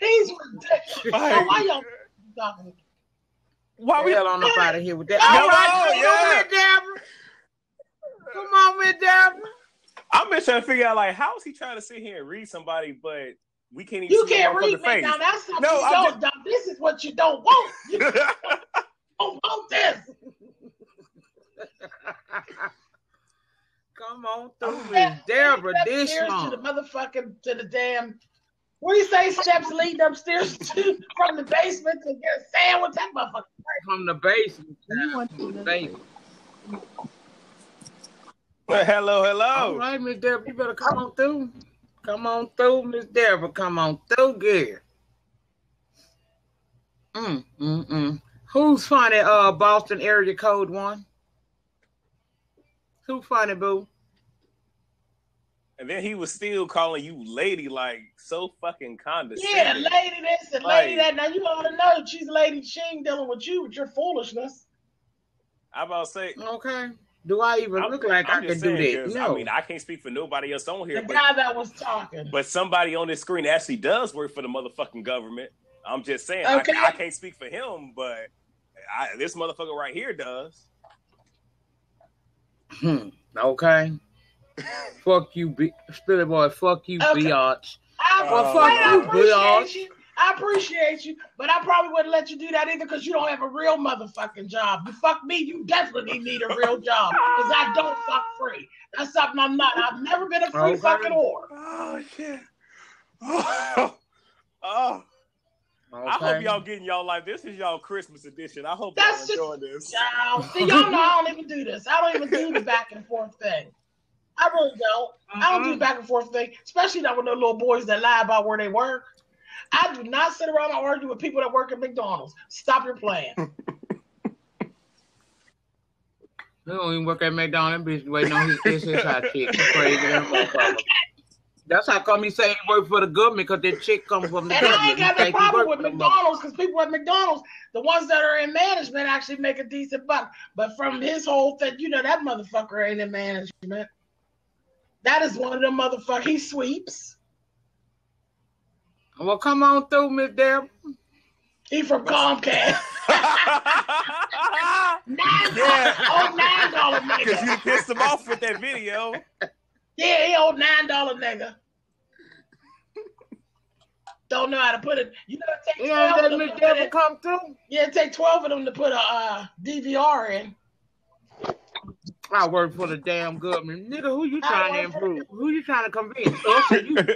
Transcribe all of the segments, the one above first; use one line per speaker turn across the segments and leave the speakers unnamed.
He's ridiculous.
Right.
Why y'all talking?
Why we
Hell on up out of here with that.
No,
All right,
no, yeah.
come on, Miss Deborah. Come on, Miss Deborah.
I'm just trying to figure out like how is he trying to sit here and read somebody, but we can't even
You
see
can't
the
read
motherfucking
me
face.
now. That's
No,
you don't.
just-
done. This is what you don't want. You don't want this.
Come on through, Miss
Yeah,
Deborah.
Step
This
to the motherfucking to the damn. What do you say? Steps leading upstairs to from the basement to get a sandwich. That motherfucker.
From the basement.
You want
From the
to-
basement.
hello, hello.
All right, Miss Deborah, you better come on through. Come on through, Miss Deborah. Come on through, girl. Mm, mm, mm. Who's funny? Uh, Boston area code one. Who funny, boo?
And then he was still calling you lady, like so fucking condescending.
Yeah, lady this and lady
Like-
that. Now you ought to know she's lady. She ain't dealing with you with your foolishness.
I about to say.
Okay. Do I even
I'm-
look like
I'm
I can
just
do
saying,
that?
'cause,
No.
I mean, I can't speak for nobody else on
The
here, but
guy that was talking.
but somebody on this screen actually does work for the motherfucking government. I'm just saying, I- I, can't speak for him, but I, this motherfucker right here does.
Hmm. Okay. Fuck you, B- Spilly boy. Fuck you,
Okay.
biatch.
I, uh,
Well,
well,
fuck
I
you,
appreciate
bitch.
you. I appreciate you, but I probably wouldn't let you do that either because you don't have a real motherfucking job. You fuck me, you definitely need a real job because I don't fuck free. That's something I'm not. I've never been a free
Okay.
fucking whore.
Oh shit! Oh, oh.
Okay.
I hope y'all getting y'all like this is y'all Christmas edition. I hope
That's
y'all
just-
this.
Y'all, see, y'all know I don't even do this. I don't even do the back and forth thing. I really don't. I don't do back and forth thing, especially not with the little boys that lie about where they work. I do not sit around and argue with people that work at McDonald's. Stop your playing.
He don't even work at McDonald's. Bitch waiting on his SSI check. Crazy. That's how come he say he work for the government because that chick comes from the
And I
government.
ain't
He
got no problem with McDonald's because people at McDonald's, the ones that are in management, actually make a decent buck. But from his whole thing, you know, that motherfucker ain't in management. That is one of them motherfuckers. He sweeps.
Well, come on through, Miss Deborah.
He from Comcast. Nine
Yeah.
oh nine dollar nigga.
Because you pissed him off with that video.
Yeah, he old nine dollar nigga. Don't know how to put it. You know, it takes
Yeah,
12 of them
Miss
to put
Deborah
it.
come through.
Yeah, it take twelve of them to put a uh, DVR in.
I work for the damn government. Nigga, who you trying to
work for the
improve? Who you trying to convince? Us or you?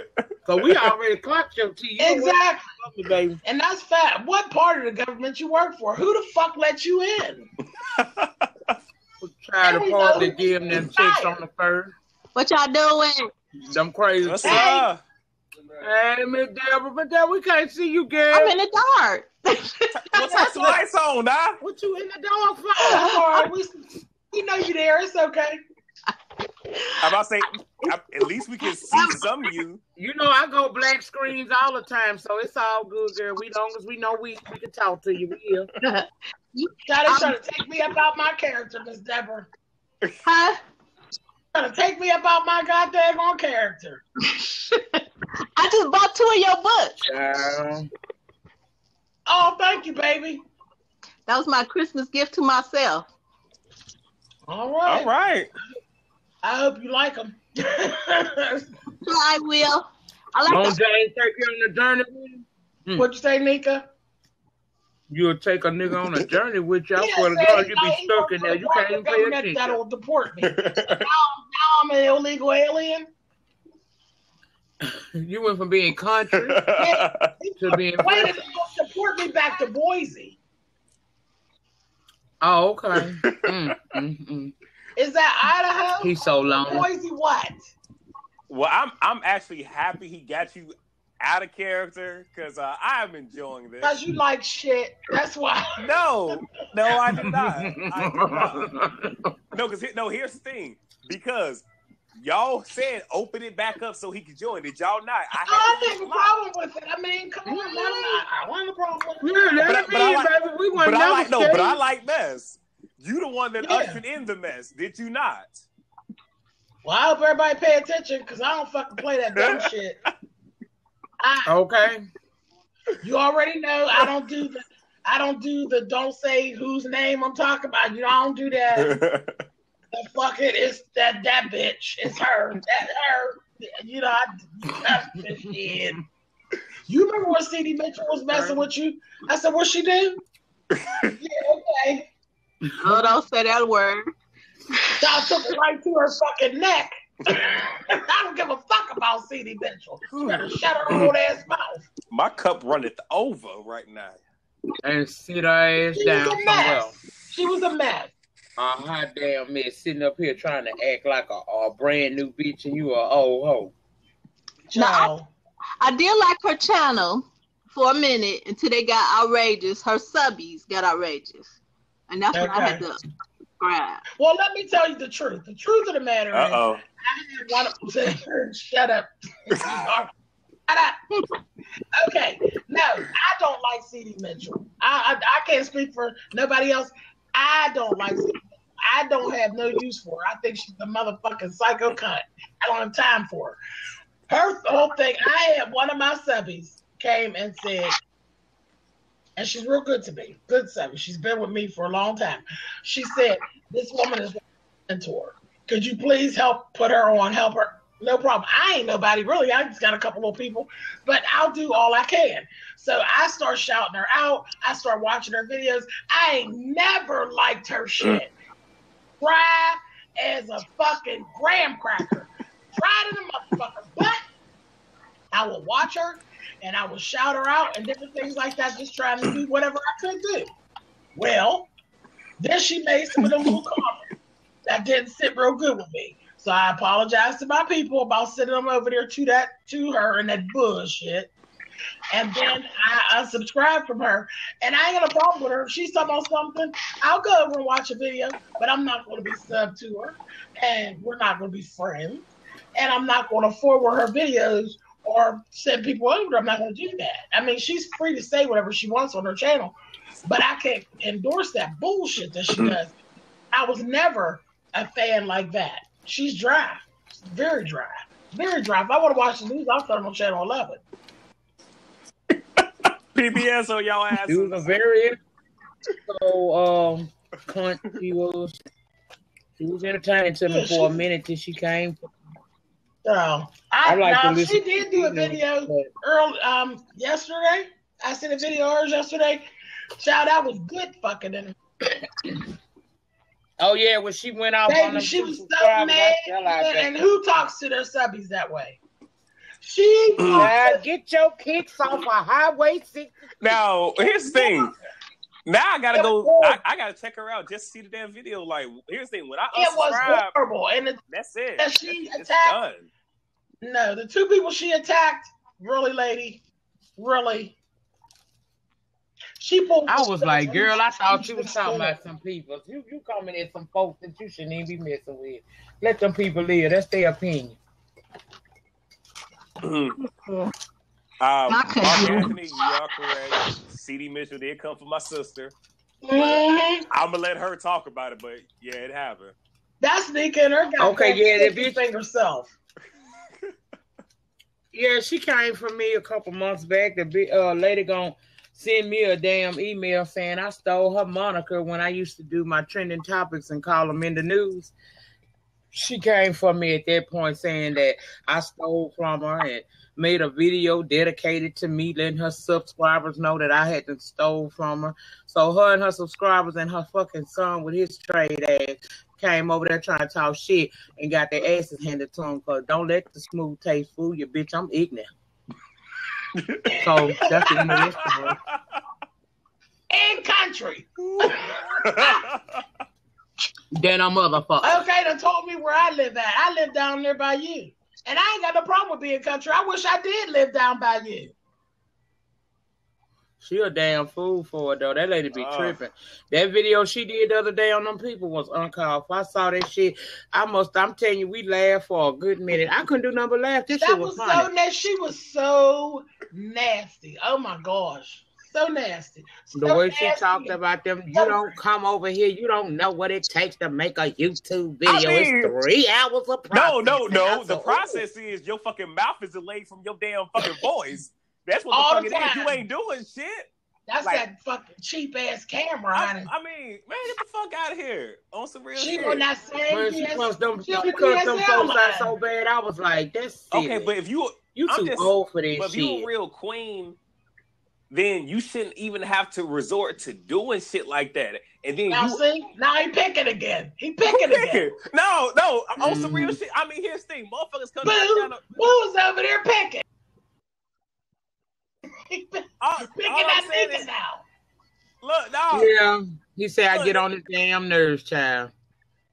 Because we already clocked your T. You?
Exactly.
baby.
And that's fat. What part of the government you work for? Who the fuck let you in?
Try to
There we
partly
go.
give them them
He's
checks
fired.
on the first.
What y'all doing?
Them crazy.
What's
chicks.
up?
Hey, Miss Deborah, but Deborah, we can't see you, girl.
I'm in the dark.
What's up? Some lights on, nah?
what you in the dog for?
That's all right. We, we know you there. It's okay.
I'm about to say, I- at least we can see some of you.
You know I go black screens all the time, so it's all good, girl. We long as we know we, we can talk to you. We here.
Gotta try to take me about my character, Miss Deborah.
huh?
Trying to take me about my goddamn on character.
I just bought two of your books.
Child.
Oh, thank you, baby.
That was my Christmas gift to myself.
All right.
All right.
I hope you like them.
I will. I like
Won't
the,
take you on the journey with you? Hmm.
What'd you say, Nyca?
You'll take a nigga on a journey with you. I
Yeah,
swear to
say,
God, you
no,
be stuck in there. You can't even pay attention.
That'll deport me. now, now I'm an illegal alien.
You went from being country to being.
Wait, it's gonna deport me back to Boise.
Oh, okay. Mm, mm, mm.
Is that Idaho?
He's so long.
Boise what?
well, I'm I'm actually happy he got you out of character because uh, I'm enjoying this.
Because you like shit. That's why.
No, no, I did not. I did not. No, because no. Here's the thing, because y'all said open it back up so he could join. Did y'all not? I had
I
to
have a
kick him out.
problem with it. I mean, come on, man. I want a problem with it.
let
But I-
it
but I
be,
like-
baby. We want
But I like no, but I like mess. You the one that
Yeah.
ushered in the mess, did you not?
Well, I hope everybody pay attention because I don't fucking play that dumb shit. I,
Okay.
You already know I don't do the I don't do the don't say whose name I'm talking about. You know, I don't do that. the fuck it, it's that that bitch. It's her. That her. You know, I that's the shit. You remember when CD Mitchell was messing with you? I said, what she do? yeah, okay.
Oh, don't say that word.
So I took it right to her fucking neck. I don't give a fuck about CD Mitchell. You better shut her old ass mouth.
My cup runneth over right now.
And sit her ass
She
down
was a
somewhere.
mess. She was a mess.
A hot damn mess sitting up here trying to act like a, a brand new bitch and you a old hoe.
No, I- I did like her channel for a minute until they got outrageous. Her subbies got outrageous. And that's when I had to subscribe.
Well, let me tell you the truth. The truth of the matter
Uh
is. I had one of shut up. shut up. Okay, no, I don't like CD Mitchell. I, I I can't speak for nobody else. I don't like. I don't have no use for her. I think she's a motherfucking psycho cunt. I don't have time for her. Her whole thing. I had one of my subbies came and said, and she's real good to me. Good subby. She's been with me for a long time. She said, "This woman is mentor. Could you please help put her on? Help her." No problem. I ain't nobody really. I just got a couple of people, but I'll do all I can. So I start shouting her out. I start watching her videos. I ain't never liked her mm. shit. Dry as a fucking graham cracker. Dry to the motherfucker. But I will watch her and I will shout her out and different things like that, just trying to do whatever I could do. Well, then she made some of them little comments that didn't sit real good with me. So I apologize to my people about sending them over there to that to her and that bullshit. And then I unsubscribed from her. And I ain't got a problem with her. If she's talking about something, I'll go over and watch a video, but I'm not going to be sub to her. And we're not going to be friends. And I'm not going to forward her videos or send people over. I'm not going to do that. I mean, she's free to say whatever she wants on her channel, but I can't endorse that bullshit that she does. I was never a fan like that. She's dry, very dry, very dry. If I want to watch the news, I'll put it on channel 11.
PBS on y'all ass.
She was a very so um cunt she was. She was entertaining to me
Yeah,
for a minute till she came.
So I,
I like to
now,
listen
she did do a video
But
early um yesterday. I seen a video of hers yesterday. Child, that was good fucking in
Oh yeah, when she went off on
Baby,
them
she was
two
so
subscribers,
mad.
I fell out
And, and who talks to their subbies that way? She
Now, get your kicks off a highway six.
Now, here's the thing. Now I gotta go. I, I gotta check her out just to see the damn video. Like, here's the thing. When I
it was horrible. And the,
that's it.
and she
It's
attacked
done.
no, the two people she attacked, really, lady, really. She pulled.
I was like, girl, I thought you was talking about some people. You you coming at some folks that you shouldn't even be messing with. Let them people live. That's their opinion.
um, Mark Anthony, you are correct. CD Mitchell did come for my sister.
Mhm.
I'm gonna let her talk about it, but yeah, it happened.
That's Nyca and her goddamn
Okay, yeah, that
sticky
bitch-
finger self.
Yeah, she came from me a couple months back. The big uh, lady gonna send me a damn email saying I stole her moniker when I used to do my trending topics and call them in the news. She came for me at that point saying that I stole from her and made a video dedicated to me, letting her subscribers know that I had to stole from her. So her and her subscribers and her fucking son with his trade ass came over there trying to talk shit and got their asses handed to them. Cause don't let the smooth taste fool you, bitch. I'm ignorant. So that's the end of this story.
In country.
Then a motherfucker.
Okay, they told me where I live at. I live down there by you. And I ain't got no problem with being country. I wish I did live down by you.
She a damn fool for it though. That lady be
Oh.
tripping. That video she did the other day on them people was uncalled. for. I saw that shit. I must. I'm telling you, we laughed for a good minute. I couldn't do nothing but laugh. This
That
shit
was
was
so nasty. She was so nasty. Oh my gosh. So nasty.
the
So
way she talked about them, you don't come over here. You don't know what it takes to make a YouTube video.
I mean-
it's three hours of
no,
process.
no,
And
no. The process is your fucking mouth is delayed from your damn fucking voice. That's what
All
the
the
fuck it is.
time.
You ain't doing shit.
That's
Like-
that fucking cheap ass camera,
I,
honey.
I mean, man, get the fuck out of here on some real
she
shit.
on that same
When she
PS
cussed them,
she
she
on
cussed them folks out so bad. I was like, "That's silly.
okay, but if you
you
I'm
too
just-
old for this
but if you a real queen, then you shouldn't even have to resort to doing shit like that. And then
Now
you
see, now he picking again. He picking again.
picking? No, no, on some real
Mhm.
shit. I mean, here's the thing, motherfuckers come
Boo,
down. to-
Boo's over there picking. He picking that nigga
is,
now.
look, no,
Yeah, he said, "I get on his damn nerves, child."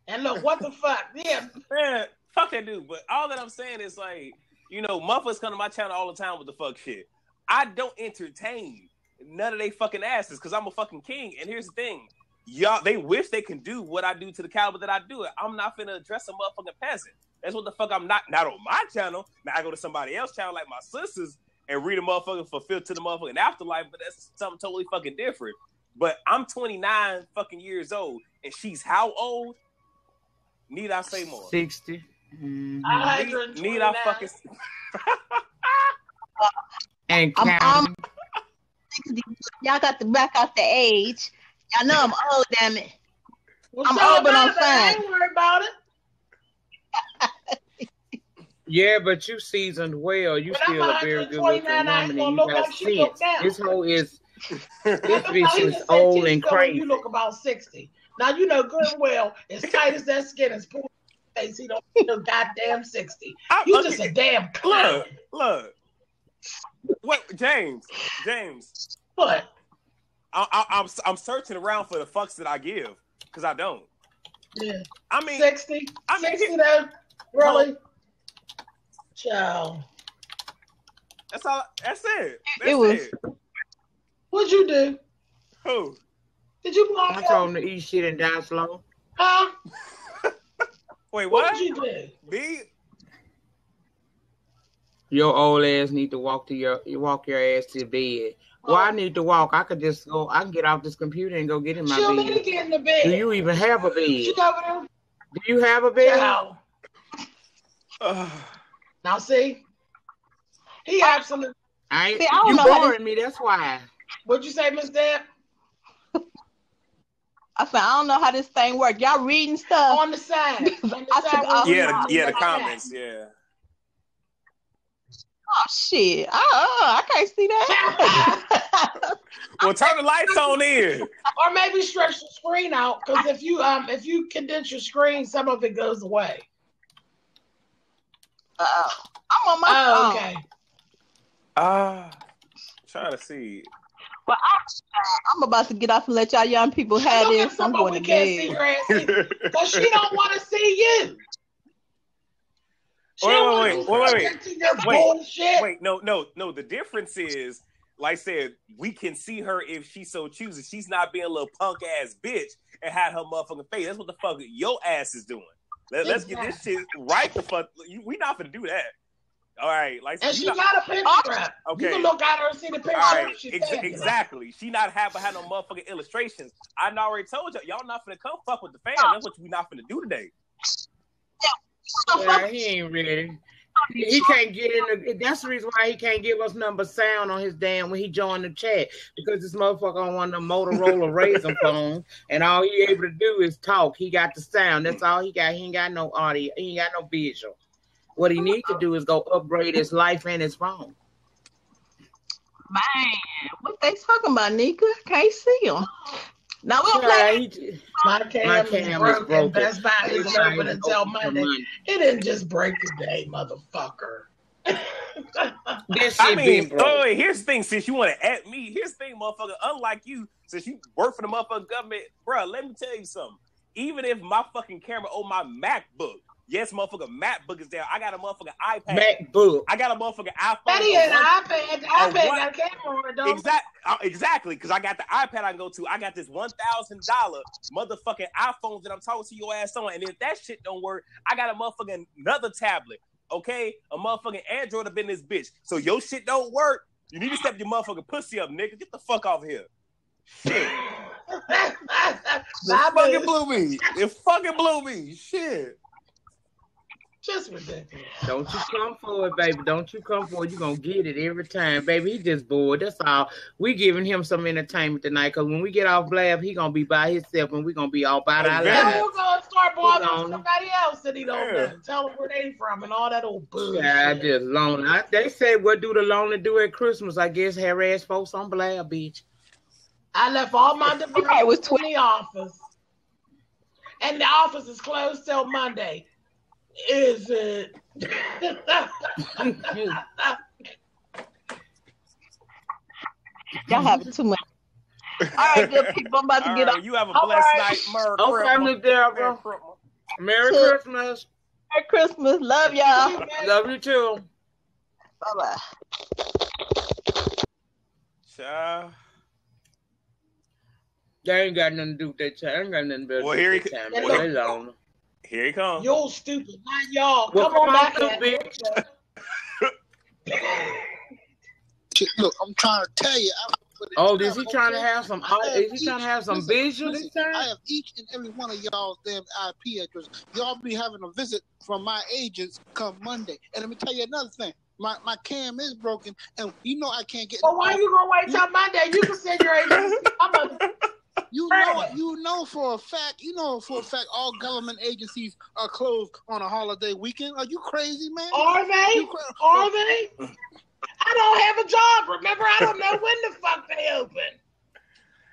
And look, what the fuck? Yeah,
man, fuck that dude. But all that I'm saying is like, you know, motherfuckers come to my channel all the time with the fuck shit. I don't entertain none of they fucking asses because I'm a fucking king. And here's the thing. Y'all, they wish they can do what I do to the caliber that I do it. I'm not finna address a motherfucking peasant. That's what the fuck I'm not. Not on my channel. Now I go to somebody else's channel like my sisters and read a motherfucker fulfilled to the motherfucking afterlife, but that's something totally fucking different. But I'm 29 fucking years old, and she's how old? Need I say more?
60 Mhm.
I-
Need, need I fucking?
and
I'm-
counting.
Y'all got to back out the age. Y'all know I'm old, damn it.
What's
I'm
up
old, but I'm
it? I ain't
fine.
worried about it.
Yeah, but you seasoned well. You
But
still a very good looking
129, I ain't
woman, and you
look
got
like she
sense. This hoe is this bitch is old and crazy.
You look about 60. Now you know good and well, as tight as that skin is poor face, he don't feel goddamn 60.
I-
You
okay,
just a damn clown.
look, look. What, James? James,
What?
I, I, I'm I'm searching around for the fucks that I give because I don't.
Yeah.
I mean,
60?
I mean,
60 though? Really? Child.
that's all. That's it. That's
It was-
it.
What'd you do?
Who?
Did you block
I told him to eat shit and die slow.
Huh?
Wait,
What
what?
did you do?
Me?
Your old ass need to walk to your walk your ass to bed. Well, I need to walk. I could just go. I can get off this computer and go get in my
She'll need to
bed.
get in the bed.
Do you even have a bed?
She over there?
Do you have a bed?
Child.
Ugh.
Now see? He absolutely
I ain't,
See, I don't
you
know how
boring me. That's why.
what'd you say, Miss Deb?
I said, I don't know how this thing works. Y'all reading stuff?
On the side. On the side
took
where
off-
you
yeah, the, yeah, the
like that.
comments. Yeah.
Oh shit! I, uh, I can't see that.
Well, turn the lights on in.
or maybe stretch the screen out because if you um if you condense your screen, some of it goes away.
Uh, I'm on my
Oh,
phone.
okay.
Ah, trying to see.
But I, I'm about to get off and let y'all young people have this. I'm
somebody
going
we
to
can't see
bed.
her ass because she don't want to see you. She
Wait,
don't
wait, wait, wait,
listen to your
Wait. Wait, no, no, no. The difference is, like I said, we can see her if she so chooses. She's not being a little punk ass bitch and had her motherfucking face. That's what the fuck your ass is doing. Let, us get this shit right the fuck. you- We not gonna do that. All right, like
And she
not-
got a picture up.
Okay.
Oh, you can look at her and see the picture.
All right, ex- exactly. She not have had no motherfucking illustrations. I already told y'all, y'all not gonna come fuck with the fam. That's what we not gonna do today.
Yeah, he ain't ready. He can't get in. The, that's the reason why he can't give us number sound on his damn when he joined the chat because this motherfucker on one of the Motorola RAZR phones, and all he able to do is talk. He got the sound. That's all he got. He ain't got no audio. He ain't got no visual. What he need to do is go upgrade his life and his phone.
Man, what they talking about, Nyca? Can't see them. Now we'll play.
Yeah, he-
My cam,
My
is
cam is
broken.
broken.
Best Buy isn't
Best Buy
open until Monday.
Monday.
It didn't just break today, motherfucker.
This
I mean,
broke.
oh, wait, here's the thing. Since you want to at me, here's the thing, motherfucker. Unlike you, since you work for the motherfucking government, bro, let me tell you something. Even if my fucking camera on my MacBook, yes, motherfucker, MacBook is there. I got a motherfucking iPad.
MacBook.
I got a motherfucking iPhone.
That is an iPad. The iPad
what?
got a camera on it, don't?
Exact, uh, exactly, because I got the iPad I can go to. I got this one thousand dollar motherfucking iPhone that I'm talking to your ass on, and if that shit don't work, I got a motherfucking another tablet. Okay, a motherfucking Android up in this bitch. So your shit don't work. You need to step your motherfucking pussy up, nigga. Get the fuck off here. Shit, it
My
fucking
bad.
blew me. It fucking blew me. Shit.
Just ridiculous.
Don't you come for it, baby. Don't you come for it. You're gonna get it every time, baby. He just bored. That's all. We giving him some entertainment tonight because when we get off blab, he gonna be by himself and we gonna be all by oh, our
Exactly.
Now
lives.
we're gonna start bothering
Hold on.
somebody else that he don't
Yeah.
know. Tell him where they from and all that old bullshit.
Yeah, I just lonely. I, they said what do the lonely do at Christmas? I guess harass folks on blab, bitch.
I left all my
probably was
devices in the office, and the office is closed till Monday. Is it?
Y'all having too much. All right, good people. I'm about to
All
get
right,
off.
you have a
All
blessed
right.
night, Merry
Okay,
Christmas.
Miss Deborah.
Merry Christmas.
Merry Christmas.
Merry Christmas. Love y'all.
Love you too.
Bye bye.
Child.
They ain't got nothing to do with that time. I ain't got nothing better
Well,
to do
here
with
he
that time.
co-
Boy, they lonely.
Here he comes.
You're stupid, not y'all.
Well,
come, on back,
on,
at
bitch.
Look, I'm trying to tell you. I put
Oh, is he trying to have some?
I have
Is he trying to have some
listen,
visual this
listen, I have each and every one of y'all's damn IP address. Y'all be having a visit from my agents come Monday. And let me tell you another thing. My my cam is broken, and you know I can't get.
But why are you gonna wait till Monday? You can send your agency. I'm a,
You know, you know for a fact, you know for a fact, all government agencies are closed on a holiday weekend. Are you crazy, man?
are they?
Cra-
Are they? I don't have a job. Remember, I don't know when the fuck they open.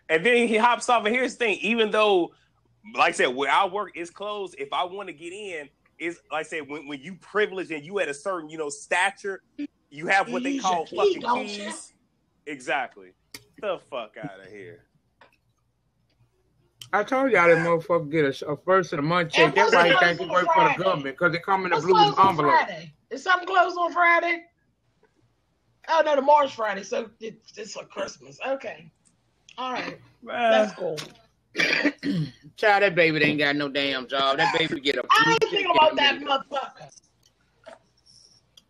And then he hops off. And here's the thing: even though, like I said, where I work is closed, if I want to get in, is like I said, when, when you privileged and you at a certain, you know, stature, you have what they call fucking keys. Exactly. The fuck out of here.
I told y'all that motherfucker get a, a first of the month check.
And
That's why he
closed
think he
on
work for the government because they come in a
What's
blue envelope.
Friday? Is something closed on Friday? Oh no, tomorrow's Friday, so it's, it's for Christmas. Okay, all right, that's cool.
Child, that baby ain't got no damn job. That baby get a
I
blue
ain't
check
thinking about that motherfucker.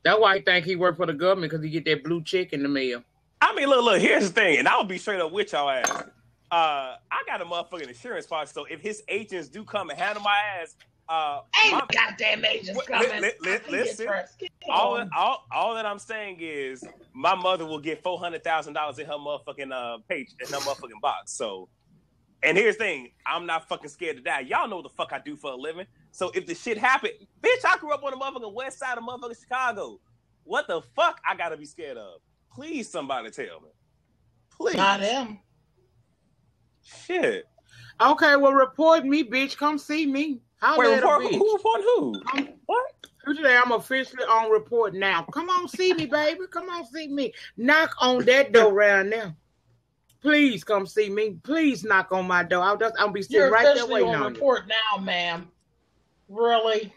That's why he think he work for the government because he get that blue check in the mail.
I mean, look, look. Here's the thing, and I'll be straight up with y'all ass. Uh, I got a motherfucking insurance policy, so if his agents do come and handle my ass, uh,
Ain't
my-
goddamn agents coming.
li- li-
I think
listen.
it's first. Get
all, all, all that I'm saying is my mother will get four hundred thousand dollars in her motherfucking uh page in her motherfucking box. So, and here's the thing: I'm not fucking scared to die. Y'all know what the fuck I do for a living. So if the shit happened, bitch, I grew up on the motherfucking west side of motherfucking Chicago. What the fuck I gotta be scared of? Please, somebody tell me. Please,
Not him.
Shit.
Okay, well, report me, bitch. Come see me. Holler
Wait,
at a
report,
bitch.
who upon who?
I'm-
What?
Today I'm officially on report now. Come on, see me, baby. Come on, see me. Knock on that door right now. Please come see me. Please knock on my door. I'll just I'll be sitting
You're
right there waiting
on
on you.
report now, ma'am. Really?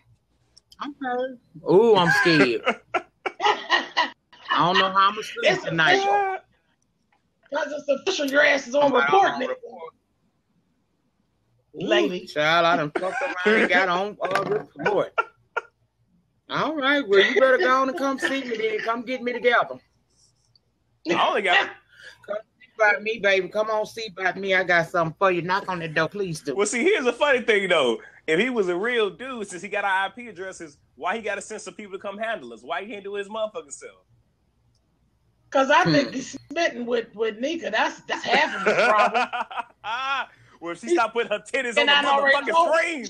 Okay. Ooh, I'm scared. I don't know how I'm gonna sleep
It's
tonight.
Official. Because it's official, your ass is on
I'm
report,
on
nigga.
report.
Lady.
Child, I done fucked around and got on uh, report. All right, well, you better go on and come see me then. Come get me together.
I only got
Come see about me, baby. Come on, see about me. I got something for you. Knock on the door, please do.
Well, see, here's the funny thing though. If he was a real dude, since he got our IP addresses, why he got to send some people to come handle us? Why he can't do it his motherfucking self?
Because I
Hmm.
think he's smitten with, with Nyca. That's that's half of his problem.
well, if she stopped putting her titties
and
on
I
the
already
motherfucking
know
screen,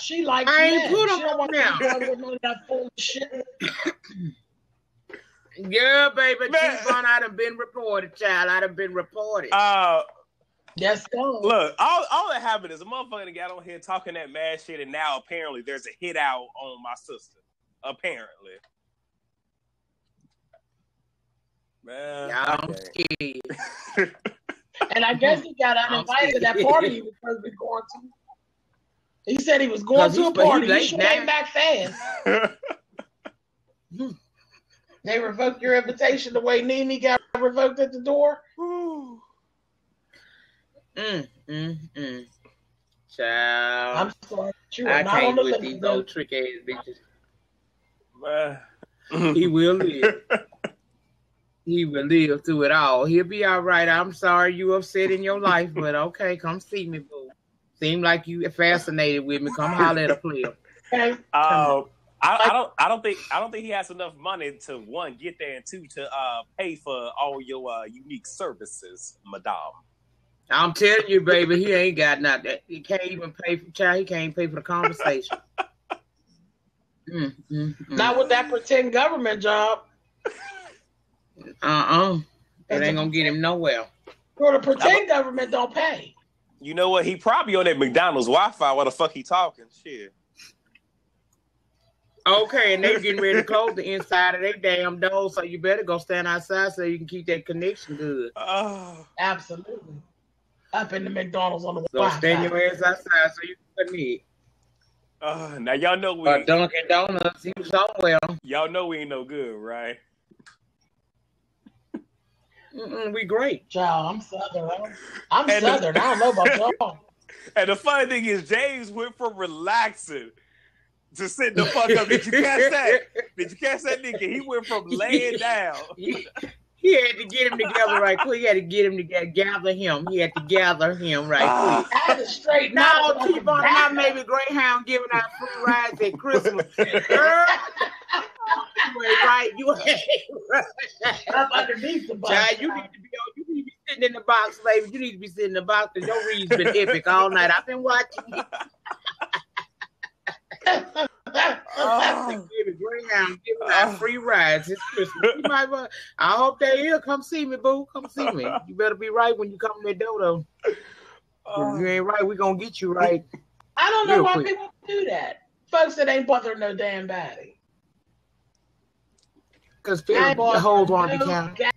She likes
I ain't
men.
put
she
'em
don't
on
want to
now.
be done with none of that fool shit.
Yeah, baby.
Man.
T-Bone, I done been reported, child. I'd have been reported.
uh,
Yes, go.
look, all, all that happened is a motherfucker that got on here talking that mad shit, and now apparently there's a hit out on my sister. Apparently, man,
Y'all, I'm
okay.
scared.
And I guess he got uninvited to that party he was supposed to be going to. He said he was going to a
but he
party. He,
late now.
came back fast. They revoked your invitation the way Nene got revoked at the door.
Whew.
Mm, mm, mm. Child.
I'm sorry. You
I
are not on
can't with these old trick ass bitches.
Man.
He will live. he will live through it all. He'll be all right. I'm sorry you upset in your life, but okay, come see me, boo. Seem like you fascinated with me. Come holler at a player.
Okay.
Um, I, I don't. I don't think. I don't think he has enough money to one get there and two to uh, pay for all your uh, unique services, Madame.
I'm telling you, baby, he ain't got nothing. He can't even pay for child. He can't pay for the conversation. mm, mm, mm.
Not with that pretend government job.
Uh-uh. It ain't gonna get him nowhere.
Or the pretend government don't pay.
You know what? He probably on that McDonald's Wi-Fi. What the fuck he talking? Shit.
Okay, and they're getting ready to close the inside of their damn door, so you better go stand outside so you can keep that connection good.
Oh,
Absolutely. Up in the McDonald's on the
So stand your ass outside so you can connect.
uh, now y'all know we.
Uh, Dunkin' Donuts, you somewhere.
y'all know we ain't no good, right?
Mm-mm, we great.
Child, I'm Southern. I'm, I'm
And the-
Southern. I don't know about y'all.
And the funny thing is, James went from relaxing to sitting the fuck up. Did you catch that? Did you catch that nigga? He went from laying down.
he, he had to get him together right quick. He had to get him together, gather him. He had to gather him right quick.
Ah,
I had to straighten
Now,
out.
T-Bone, now maybe Greyhound giving out free rides at Christmas. Girl, you ain't right. You ain't right.
up underneath the bus.
Child, you need to be on, you need to be sitting in the box, baby. You need to be sitting in the box because your read's been epic all night. I've been watching you.
oh,
Baby Greyhound giving out free rides. It's Christmas. You might want, I hope they here. Come see me, boo. Come see me. You better be right when you come in Dodo. door. If
oh.
you ain't right, we gonna get you right.
I don't know
Real
why
quick.
people do that. Folks that ain't bothering no damn body.
Because
I ain't
the
bothering
hoes want to be
no
counted.
guy.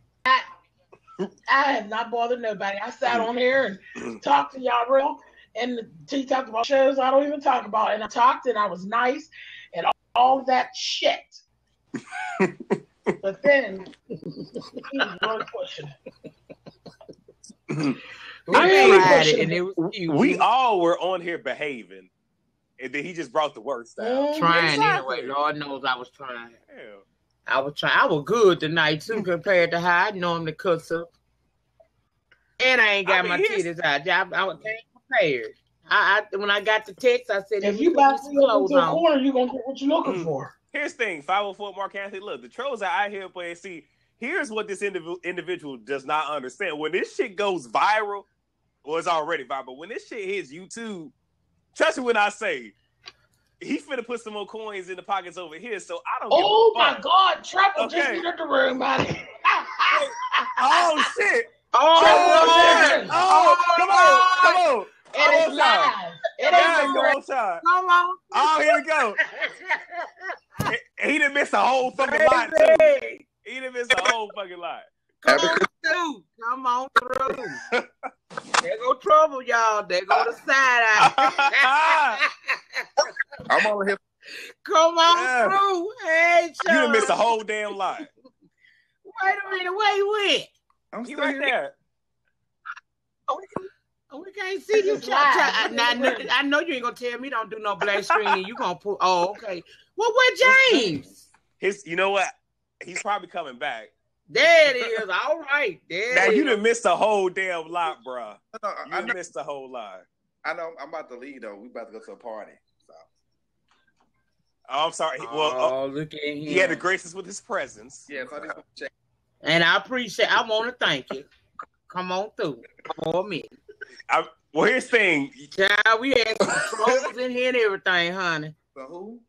I have not bothered nobody. I sat on here and talked to y'all real, and T talked about shows I don't even talk about, and I talked and I was nice and all, all that shit. but then he was really pushing it.
I tried it, and it was cute.
we all were on here behaving, and then he just brought the worst out.
Mhm.
trying
Exactly.
anyway. Lord knows I was trying.
Hell.
I was trying. I was good tonight too compared to how I normally cuss up. And I ain't got
I
my
mean, here's-
titties out. I, I was came prepared. I, I when I got the text, I said,
If
"If
you
you
back
put
me
your
up
clothes
into a
on."
corner, you're gonna get what you're looking mm. for.
Here's the thing, 504 Mark Anthony. Look, the trolls are out here playing. See, here's what this individual individual does not understand. When this shit goes viral, well, it's already viral, but when this shit hits YouTube, trust me when I say he finna put some more coins in the pockets over here, so I don't
Oh
give a oh
my
fuck.
God, Trouble just
Okay.
entered the room, buddy.
Oh shit!
Oh,
Yes.
Lord.
Oh, come on, come on!
And
Oh,
it's live. It
Yeah,
ain't
go on, Shawn.
Come on,
Oh, here we go. He- He done missed a whole fucking lot too.
baby.
He done missed a whole fucking lot.
Come on through. Come on through. there go trouble, y'all. There go the side eye.
I'm on here.
Come on
Yeah.
through. Hey,
You
Shawn.
done missed a whole damn lot.
Wait a minute. Where you went?
I'm
He
still
right
here.
there.
Oh, we can't oh, see you.
It's
Cha- cha-
live.
I, I know, I know you ain't gonna tell me don't do no black screen. and You gonna put? Oh, okay. Well, where James?
His, you know what? He's probably coming back.
There it is. All right. There.
Now you
is.
done missed a whole damn lot, bro.
No,
You
I, know,
missed a whole lot.
I know. I'm about to leave though. We about to go to a party. So
Oh, I'm sorry. Well, uh,
oh, look at him.
he had to grace us with his presence.
yes, I just check.
And I appreciate. I want to thank you. Come on through for me.
I, well, here's the thing.
Child, we had some trolls in here and everything, honey.
So who?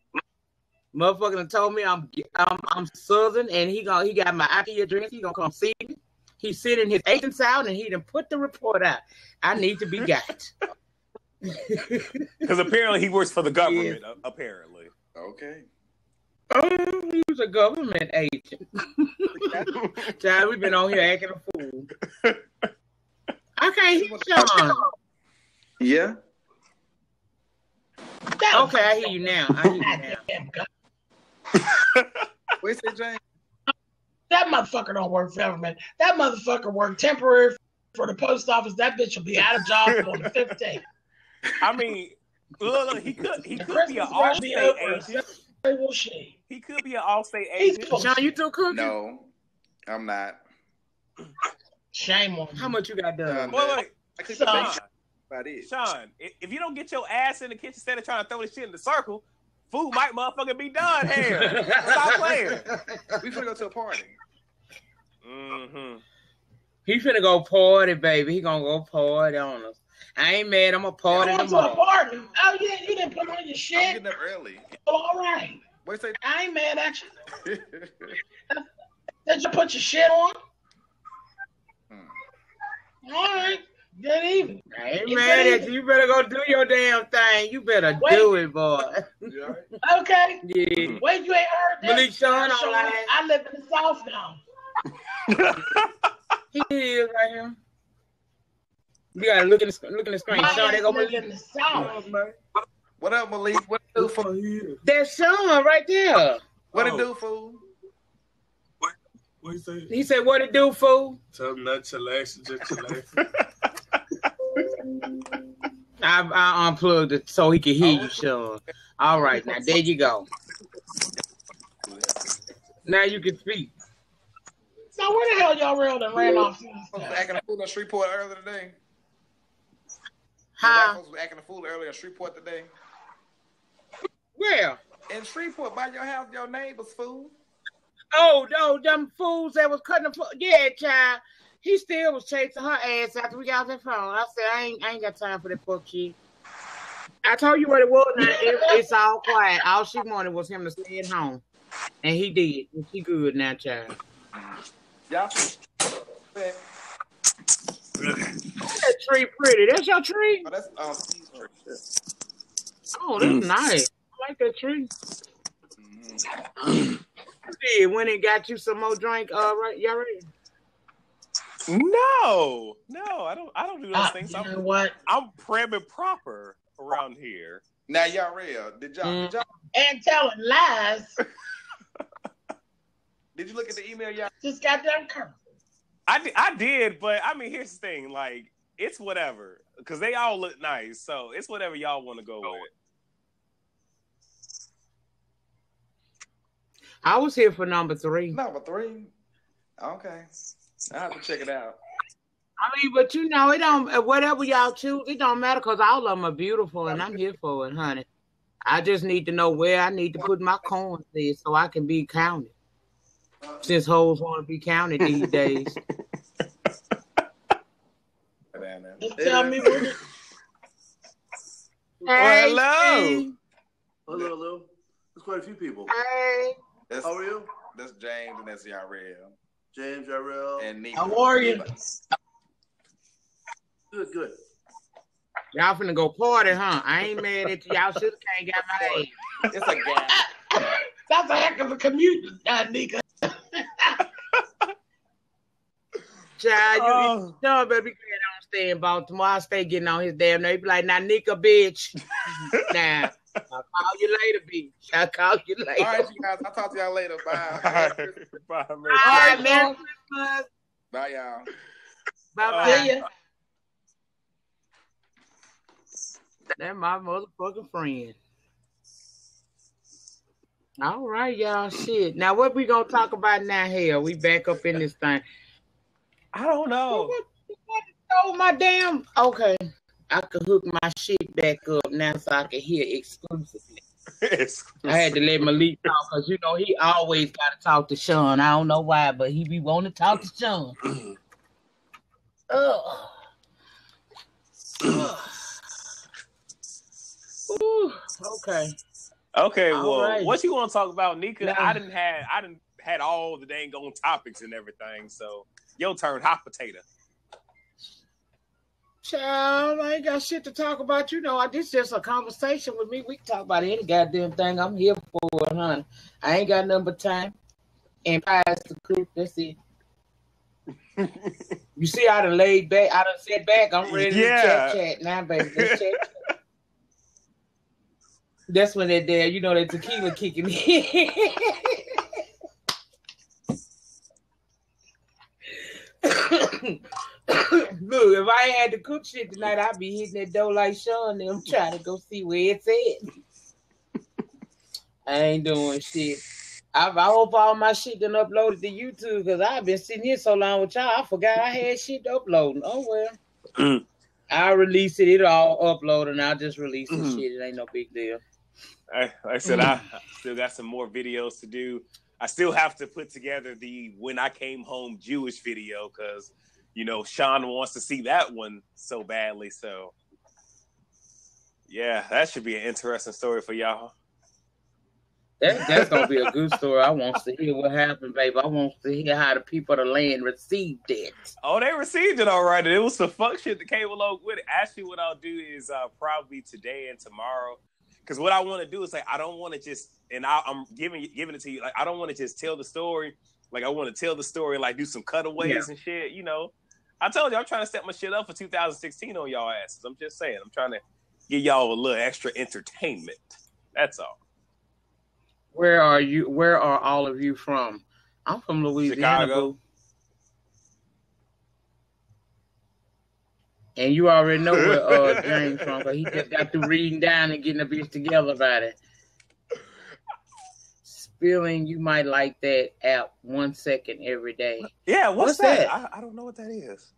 Motherfucker done told me I'm I'm I'm southern and he got he got my IP address. He gonna come see me. He's sending his agents out and he done put the report out. I need to be got.
Because apparently he works for the government. uh, apparently.
Okay.
oh, he was a government agent. Child, we've been on here acting a fool. I can't hear Shawn.
Yeah.
Okay, I hear you now. I hear you now.
Goddamn God.
Wait, say James.
That motherfucker don't work for government. That motherfucker work temporary for the post office. That bitch will be out of job on the 15th.
I mean, look, look, he could he
The
could be an
Christmas rush be
all-state agent.
So will she.
He could be an all-state
He's
agent.
full.
Shawn, you through cooking?
No, I'm not.
Shame on
How
him.
much you got done?
Wait, wait,
I could
Son.
make about it.
Shawn, if you don't get your ass in the kitchen instead of trying to throw this shit in the circle, food might motherfucking be done here. Stop playing.
We finna go to a party.
Mm-hmm.
He finna go party, baby. He gonna go party on us. I ain't mad. I'm a party
Going to a
tomorrow.
party. Oh yeah, you didn't put on your
I'm
shit.
getting up early.
All right.
Wait, say.
I ain't mad at you. Did you put your shit on?
Hmm.
All right. Good evening.
I ain't
You
mad
better-
at you. You better go do your damn thing. You better
Wait.
do it, boy.
You?
Okay.
Yeah.
Wait, you ain't heard this?
Malik Shawn
Shawn,
online.
I live in the South now.
He is right here. You gotta look in the look in the screen.
My
Shawn, they
ass
go
live
Malik.
in the South.
What up, Malik? What it do, fool?
That's Shawn right there.
What it
Oh.
do, fool?
What you say?
He said, "What it do, fool?"
Tell him not to laugh, just to laugh.
I, I unplugged it so he could hear you, oh. Shawn. All right, now there you go. Now you can speak.
So where the hell y'all reeled and ran off to
I
this
was
time?
acting a fool in Shreveport earlier today.
Huh?
White folks was acting a fool earlier in Shreveport today.
Where?
In Shreveport, by your house, your neighbors, fool.
Oh, no, them fools that was cutting the foot. Yeah, child. He still was chasing her ass after we got off that phone. I said, I ain't, I ain't got time for that fuck shit. I told you what it was. Now it, it's all quiet. All she wanted was him to stay at home, and he did. And she good now, child.
Y'all.
That tree pretty. That's your tree.
Oh, that's um.
Oh, that's nice. I like that tree.
Mhm.
Yeah, when it got you some more drink, uh, right, y'all ready?
No, no, I don't. I don't do those
Ah,
things.
you
I'm,
what?
I'm prim and proper around here.
Now y'all real. Did y'all,
Mm.
did y'all
And telling lies.
did you look at the email y'all
Just goddamn curse.
I did, I did, but I mean, here's the thing: like, it's whatever because they all look nice, so it's whatever y'all want to go with.
I was here for number three.
number three? Okay. I have to check it out.
I mean, but you know, it don't. uh, Whatever y'all choose, it don't matter because all of them are beautiful, and I'm here for it, honey. I just need to know where I need to put my coins in so I can be counted. Since hoes want to be counted these days.
Down
tell me what it-
Hey,
hello.
Steve.
Hello, hello. There's quite a few people.
Hey.
That's
How are you?
that's James and that's Yarell
James, Jarrell.
and Nick.
How are you?
Good, good.
Y'all finna go party, huh? I ain't mad at you. Y'all should can't got my ass.
It's a guy.
That's a heck of a commute, uh, Nyca.
Child, you,
Oh.
no, baby, glad I don't stay in Baltimore. I stay getting on his damn nerve. He be like, now, Nyca, bitch. nah, I'll call you later, bitch. I'll call you later.
All right, you guys. I'll talk to y'all later. Bye.
Bye,
All
Merry Christmas.
Merry Christmas.
Bye, y'all.
Bye-bye.
See ya.
That's my motherfucking friend. All right, y'all. Shit. Now, what we gonna talk about now? Here, we back up in this thing.
I don't know.
What, what, oh, my damn. Okay, I could hook my shit back up now so I can hear exclusively. I had to let Malik talk because you know he always got to talk to Shawn. I don't know why, but he be wanting to talk to Shawn. Ugh. Ugh. Ooh, okay.
Okay,
All
well,
right.
what you want to talk about, Nyca?
Nah.
I didn't had I didn't had all the dang on topics and everything. So your turn, hot potato.
Child, I ain't got shit to talk about. You know, I this just a conversation with me. We can talk about any goddamn thing. I'm here for it, honey. I ain't got nothing but time and pies to cook. That's it. you see, I done laid back. I done sit back. I'm ready
Yeah.
to chat, chat now, baby. Let's chat. That's when that there, you know, that tequila kicking in. Look, if I had to cook shit tonight, I'd be hitting that door like Shawn and them trying to go see where it's at. I ain't doing shit. I, I hope all my shit done uploaded to YouTube because I've been sitting here so long with y'all. I forgot I had shit uploading. Oh well. I'll release it. It'll all upload and I'll just release the shit. It ain't no big deal.
I, like I said, I still got some more videos to do. I still have to put together the when I came home Jewish video because you know Shawn wants to see that one so badly. So yeah, that should be an interesting story for y'all.
That, that's gonna be a good story. I want to hear what happened, baby. I want to hear how the people of the land received it.
Oh, they received it all right. It was the fuck shit that came along with it. Actually, what I'll do is uh, probably today and tomorrow. Because what I want to do is like I don't want to just and I, I'm giving giving it to you. Like I don't want to just tell the story. Like I want to tell the story, like do some cutaways
Yeah.
and shit. You know, I told you I'm trying to set my shit up for 2016 on y'all asses. I'm just saying. I'm trying to give y'all a little extra entertainment. That's all.
Where are you? Where are all of you from? I'm from Louisiana.
Chicago.
And you already know where uh, James from, because he just got through reading down and getting a bitch together about it. Spilling, you might like that app one second every day.
Yeah, what's,
What's
that?
that?
I, I don't know what that is.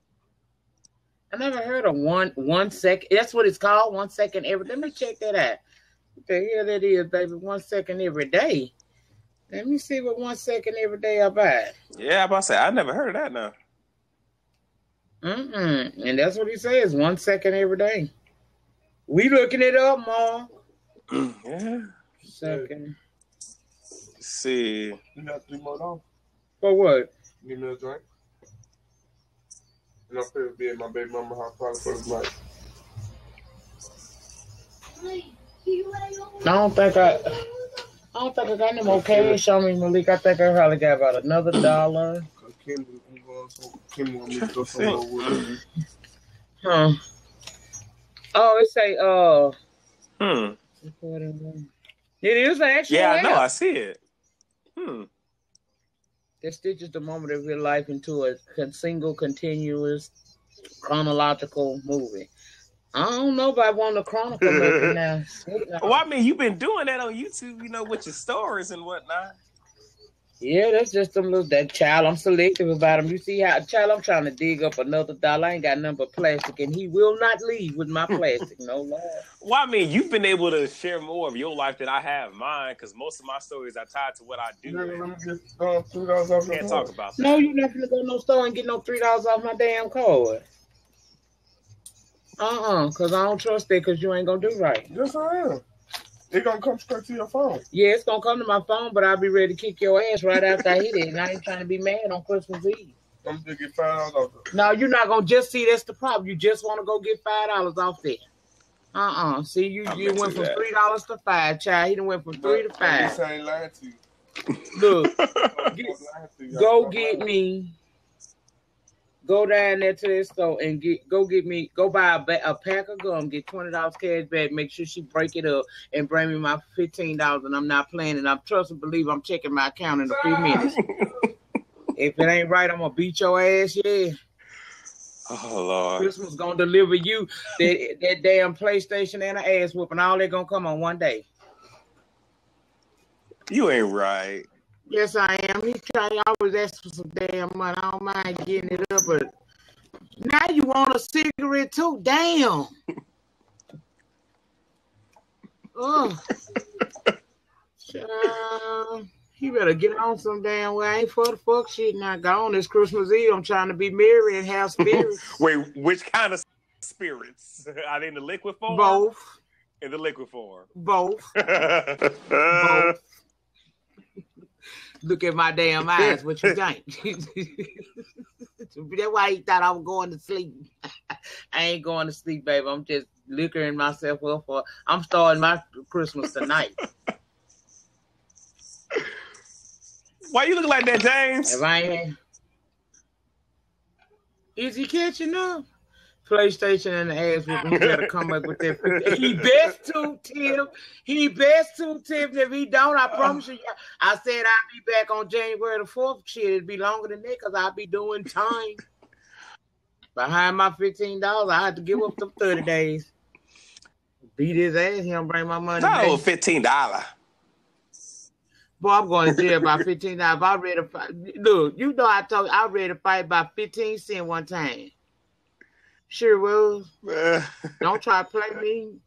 I never heard of one one second. That's what it's called. One second every. Let me check that out. What the hell that is, baby? One second every day. Let me see what one second every day about.
Yeah, I'm about to say I never heard of that now.
Mm-mm. And that's what he says. One second every day. We looking it up, Mom.
yeah.
Second.
Let's see.
You got three more dollars.
For what?
Give me a drink. And I'll pay to be at my baby mama house probably for the night.
I don't think I. I don't think I got any more cash on me, Malik. I think I probably got about another dollar.
Cause Kim, I'm going so Kim want me to go somewhere.
Huh. Oh, it say uh.
Hmm.
It is an actual
Yeah, I know. I see it. Hmm.
that stitches the moment of your life into a con- single, continuous, chronological movie. I don't know if I want to chronicle now.
Well, I mean, you've been doing that on YouTube, you know, with your stories and whatnot.
Yeah, that's just them little that child. I'm selective about him. You see how child? I'm trying to dig up another dollar. I ain't got nothing but plastic, and he will not leave with my plastic. No lord.
Well, I mean, you've been able to share more of your life than I have mine, because most of my stories are tied to what I do.
Let me
and
let me get uh, two dollars off your
Can't talk about that.
No, you're not gonna go to no store and get no three dollars off my damn card. Uh uh cause I don't trust that, cause you ain't gonna do right.
Yes, I am. It gonna come straight to your phone.
Yeah, it's gonna come to my phone, but I'll be ready to kick your ass right after I hit it. And I ain't trying to be mad on Christmas Eve.
I'm gonna get five dollars off.
No, you're not gonna just see that's the problem. You just want to go get five dollars off there. Uh uh See, you
I'm
you went from
that.
to dollars to five, child. He done went from three to
But at least
five.
I ain't lying to you.
Look,
I'm not lying to you.
go get
lying.
me. Go down there to the store and get go get me go buy a, ba- a pack of gum, get twenty dollars cash back. Make sure she break it up and bring me my fifteen dollars. And I'm not playing. And I'm trust and believe I'm checking my account in a few minutes. if it ain't right, I'm gonna beat your ass. Yeah.
Oh Lord.
Christmas gonna deliver you that that damn PlayStation and an ass whooping. All they gonna come on one day.
You ain't right.
Yes, I am. He trying to always ask for some damn money. I don't mind getting it up, but now you want a cigarette too? Damn. Ugh. Child, he better get on some damn way. I ain't for the fuck shit now. Gone this Christmas Eve. I'm trying to be merry and have spirits.
Wait, which kind of spirits? Are they in the liquid form?
Both.
In the liquid form.
Both.
Both.
Look at my damn eyes. What you think? That's why he thought I was going to sleep. I ain't going to sleep, baby. I'm just liquoring myself up for. I'm starting my Christmas tonight.
Why you look like that, James?
If I ain't, is he catching up? PlayStation and the ass whooping. He better come up with that. He best to Tim. He best to Tim. If he don't, I promise you. I said I'll be back on January the fourth. Shit, it'd be longer than that because I'll be doing time. Behind my fifteen dollars, I had to give up the thirty days. Beat his ass. He don't bring my money back.
No, fifteen dollar.
Boy, I'm going to jail by fifteen dollars. I read a fight, look, you know I told you I read a fight by fifteen cent one time. Sure was. Don't try to play me.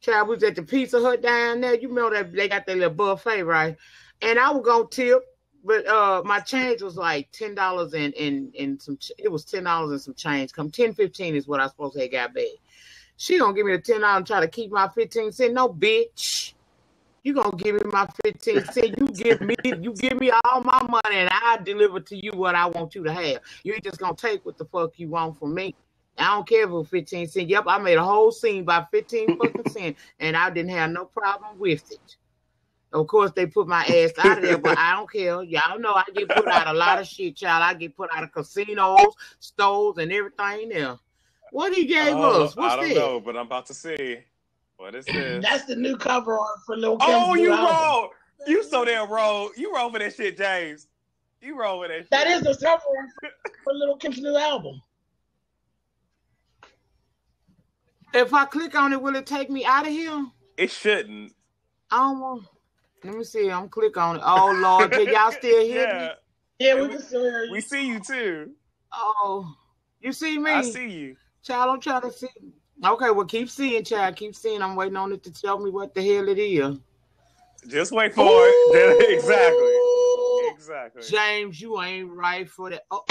Child we was at the Pizza Hut down there. You know that they got their little buffet, right? And I was gonna tip, but uh my change was like ten dollars and and and some ch- it was ten dollars and some change. Come ten fifteen is what I supposed to have got back. She gonna give me the ten dollars and try to keep my fifteen cent. No bitch. You gonna give me my fifteen cent. You give me you give me all my money and I deliver to you what I want you to have. You ain't just gonna take what the fuck you want from me. I don't care if it was 15 cents. Yep, I made a whole scene by 15 fucking cents, and I didn't have no problem with it. Of course, they put my ass out of there, but I don't care. Y'all know I get put out a lot of shit, child. I get put out of casinos, stores, and everything there. What he gave
Oh,
us? What's
I don't
that?
know, but I'm about to see. What is this?
That's the new cover art for Lil Kim's
oh, you
album.
roll. You so damn roll. You roll for that shit, James. You roll with that shit.
That is the cover art for, for Lil Kim's new album.
If I click on it, will it take me out of here?
It shouldn't.
I don't want. Let me see. I'm click on it. Oh Lord, can y'all still hear
yeah,
me?
Yeah, we
we-
can still hear you.
we see you too.
Oh, you see me?
I see you.
Child, I'm trying to see. Okay, well, keep seeing, child. Keep seeing. I'm waiting on it to tell me what the hell it is.
Just wait for it. exactly. Exactly.
James, you ain't right for that. Oh,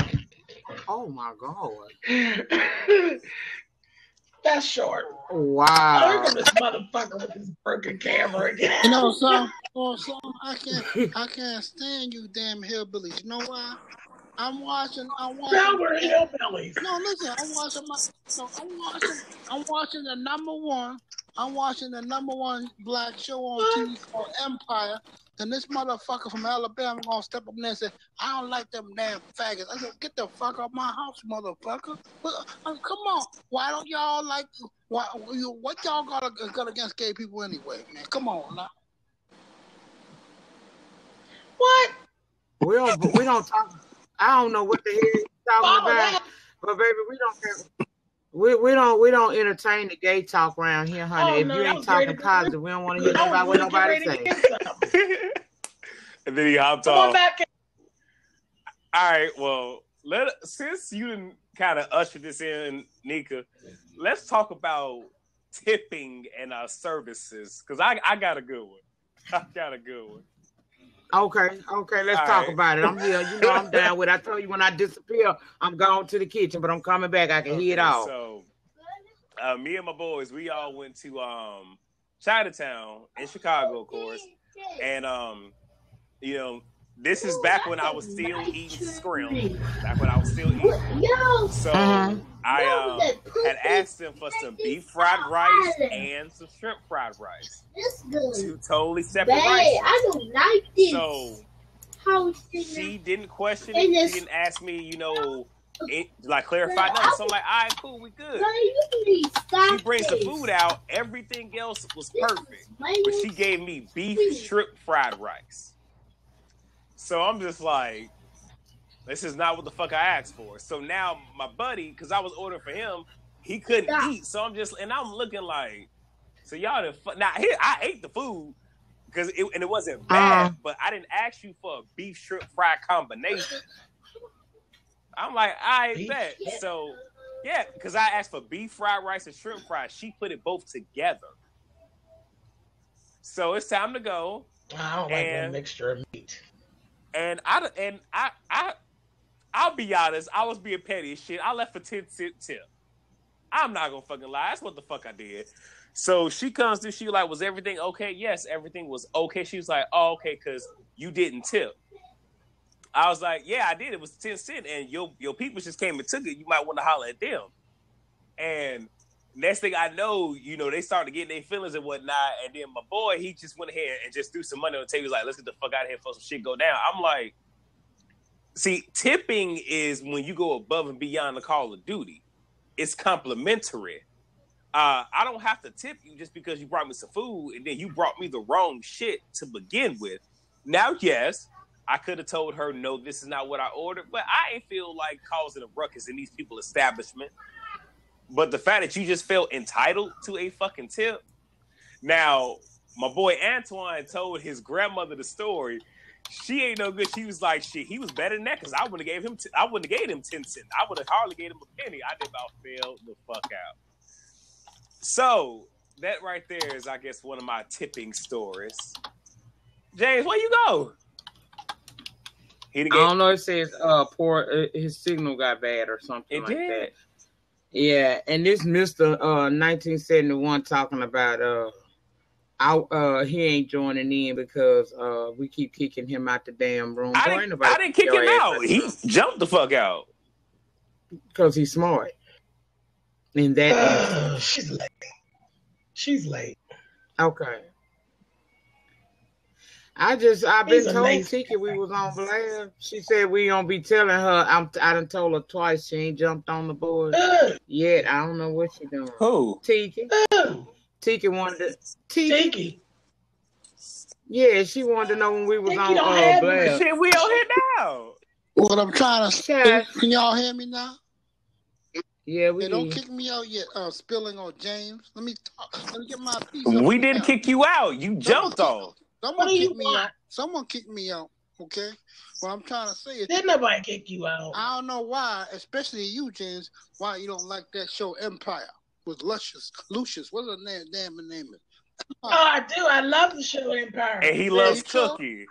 oh my God.
That's short. Oh, here
Wow.
this motherfucker with this broken camera again.
You know, son, oh, son, I can't, I can't stand you, damn hillbillies. You know why? I'm watching, I'm watching.
Now we're hillbillies.
No, listen, I'm watching my, no, I'm watching, I'm watching the number one, I'm watching the number one black show on TV called Empire. And this motherfucker from Alabama gonna step up there and say, I don't like them damn faggots. I said, get the fuck out my house, motherfucker. Well, uh, come on. Why don't y'all like, why, you, what y'all got, got against gay people anyway, man? Come on now.
What?
We don't. We don't talk. I don't know what the hell you talking
Follow
about. But baby, we don't. Have, we, we don't we don't entertain the gay talk around here, honey.
Oh,
if
no,
you ain't talking
great.
positive, we don't want to hear
I
nobody what nobody say.
ready to get something.
and then he hopped
Come
off.
back.
All right, well, let since you didn't kind of usher this in, Nyca, let's talk about tipping and our services because I I got a good one. I got a good one.
Okay, okay, let's
All
talk
right.
about it. I'm here. You know I'm down with. it. I told you when I disappear, I'm going to the kitchen, but I'm coming back. I can hear it all.
So, uh, me and my boys, we all went to um, Chinatown in Chicago, of course, and um, you know, this is back when I was still eating scrim. Back when I was still eating. So
Mhm.
I um, had asked them for some beef fried rice and some shrimp fried rice.
This good.
Two totally separate
Babe,
rices.
I don't like this.
So
How is it
she didn't question it. She didn't ask me, you know, it, like clarified nothing. So I'm like, all right, cool, we good.
Girl, you need to stop
She brings the food out. Everything else was perfect, but she gave me beef shrimp fried rice. So I'm just like, this is not what the fuck I asked for. So now my buddy, because I was ordering for him, he couldn't
Stop.
eat. So I'm just, and I'm looking like, so y'all done fu- now here I ate the food because it and it wasn't bad,
Uh-huh.
but I didn't ask you for a beef shrimp fried combination. I'm like, I bet. So yeah, because I asked for beef fried rice and shrimp fried. She put it both together. So it's time to go.
I don't like that mixture of meat.
And I and I I I'll be honest, I was being petty as shit. I left for 10 cent tip. I'm not gonna fucking lie. That's what the fuck I did. So she comes through, she like, was everything okay? Yes, everything was okay. She was like, Oh, okay, because you didn't tip. I was like, Yeah, I did. It was 10 cent, and your your people just came and took it. You might want to holler at them. And next thing I know, you know, they started getting their feelings and whatnot. And then my boy, he just went ahead and just threw some money on the table. He's like, let's get the fuck out of here before some shit go down. I'm like, see, tipping is when you go above and beyond the call of duty. It's complimentary. Uh, I don't have to tip you just because you brought me some food and then you brought me the wrong shit to begin with. Now, yes, I could have told her, no, this is not what I ordered, but I ain't feel like causing a ruckus in these people establishment. But the fact that you just felt entitled to a fucking tip. Now, my boy Antoine told his grandmother the story. She ain't no good. She was like, shit, he was better than that because I wouldn't have gave him. T- I wouldn't have gave him ten cents. I would have hardly gave him a penny. I did about fail the fuck out. So that right there is, I guess, one of my tipping stories. James, where you go? He
I
didn't
don't know. It says uh, poor. Uh, his signal got bad or something
It
like
did?
that. Yeah, and this Mister uh, 1971 talking about uh, I, uh, he ain't joining in because uh, we keep kicking him out the damn room.
I
Boy,
didn't,
nobody
I didn't kick him out. He jumped the fuck out.
because he's smart. And that
Ugh, she's late. She's late.
okay. I just I've been
He's
told
amazing.
Tiki we was on blast. She said we don't be telling her. I'm I done told her twice she ain't jumped on the board
Ugh,
yet. I don't know what she doing.
Who?
Tiki.
ugh.
Tiki wanted to Tiki.
Tiki.
Yeah, she wanted to know when we was
Tiki
on
don't
uh,
have me.
blast.
Shit, we on here now.
What I'm trying to
say.
can y'all hear me now?
yeah, we
Hey, don't kick me out yet. Uh, spilling on James. Let me talk. Let me get my piece.
We didn't kick you out. You jumped off.
Someone
What
kicked me
want?
out. Someone kicked me out. Okay. What I'm trying to say is,
Didn't nobody kick you out?
I don't know why, especially you, James, why you don't like that show Empire with Lucious, Lucius. What's her name? Damn, her name is.
Oh, I do. I love the show Empire.
And he
Yeah,
loves
you sure?
Cookie.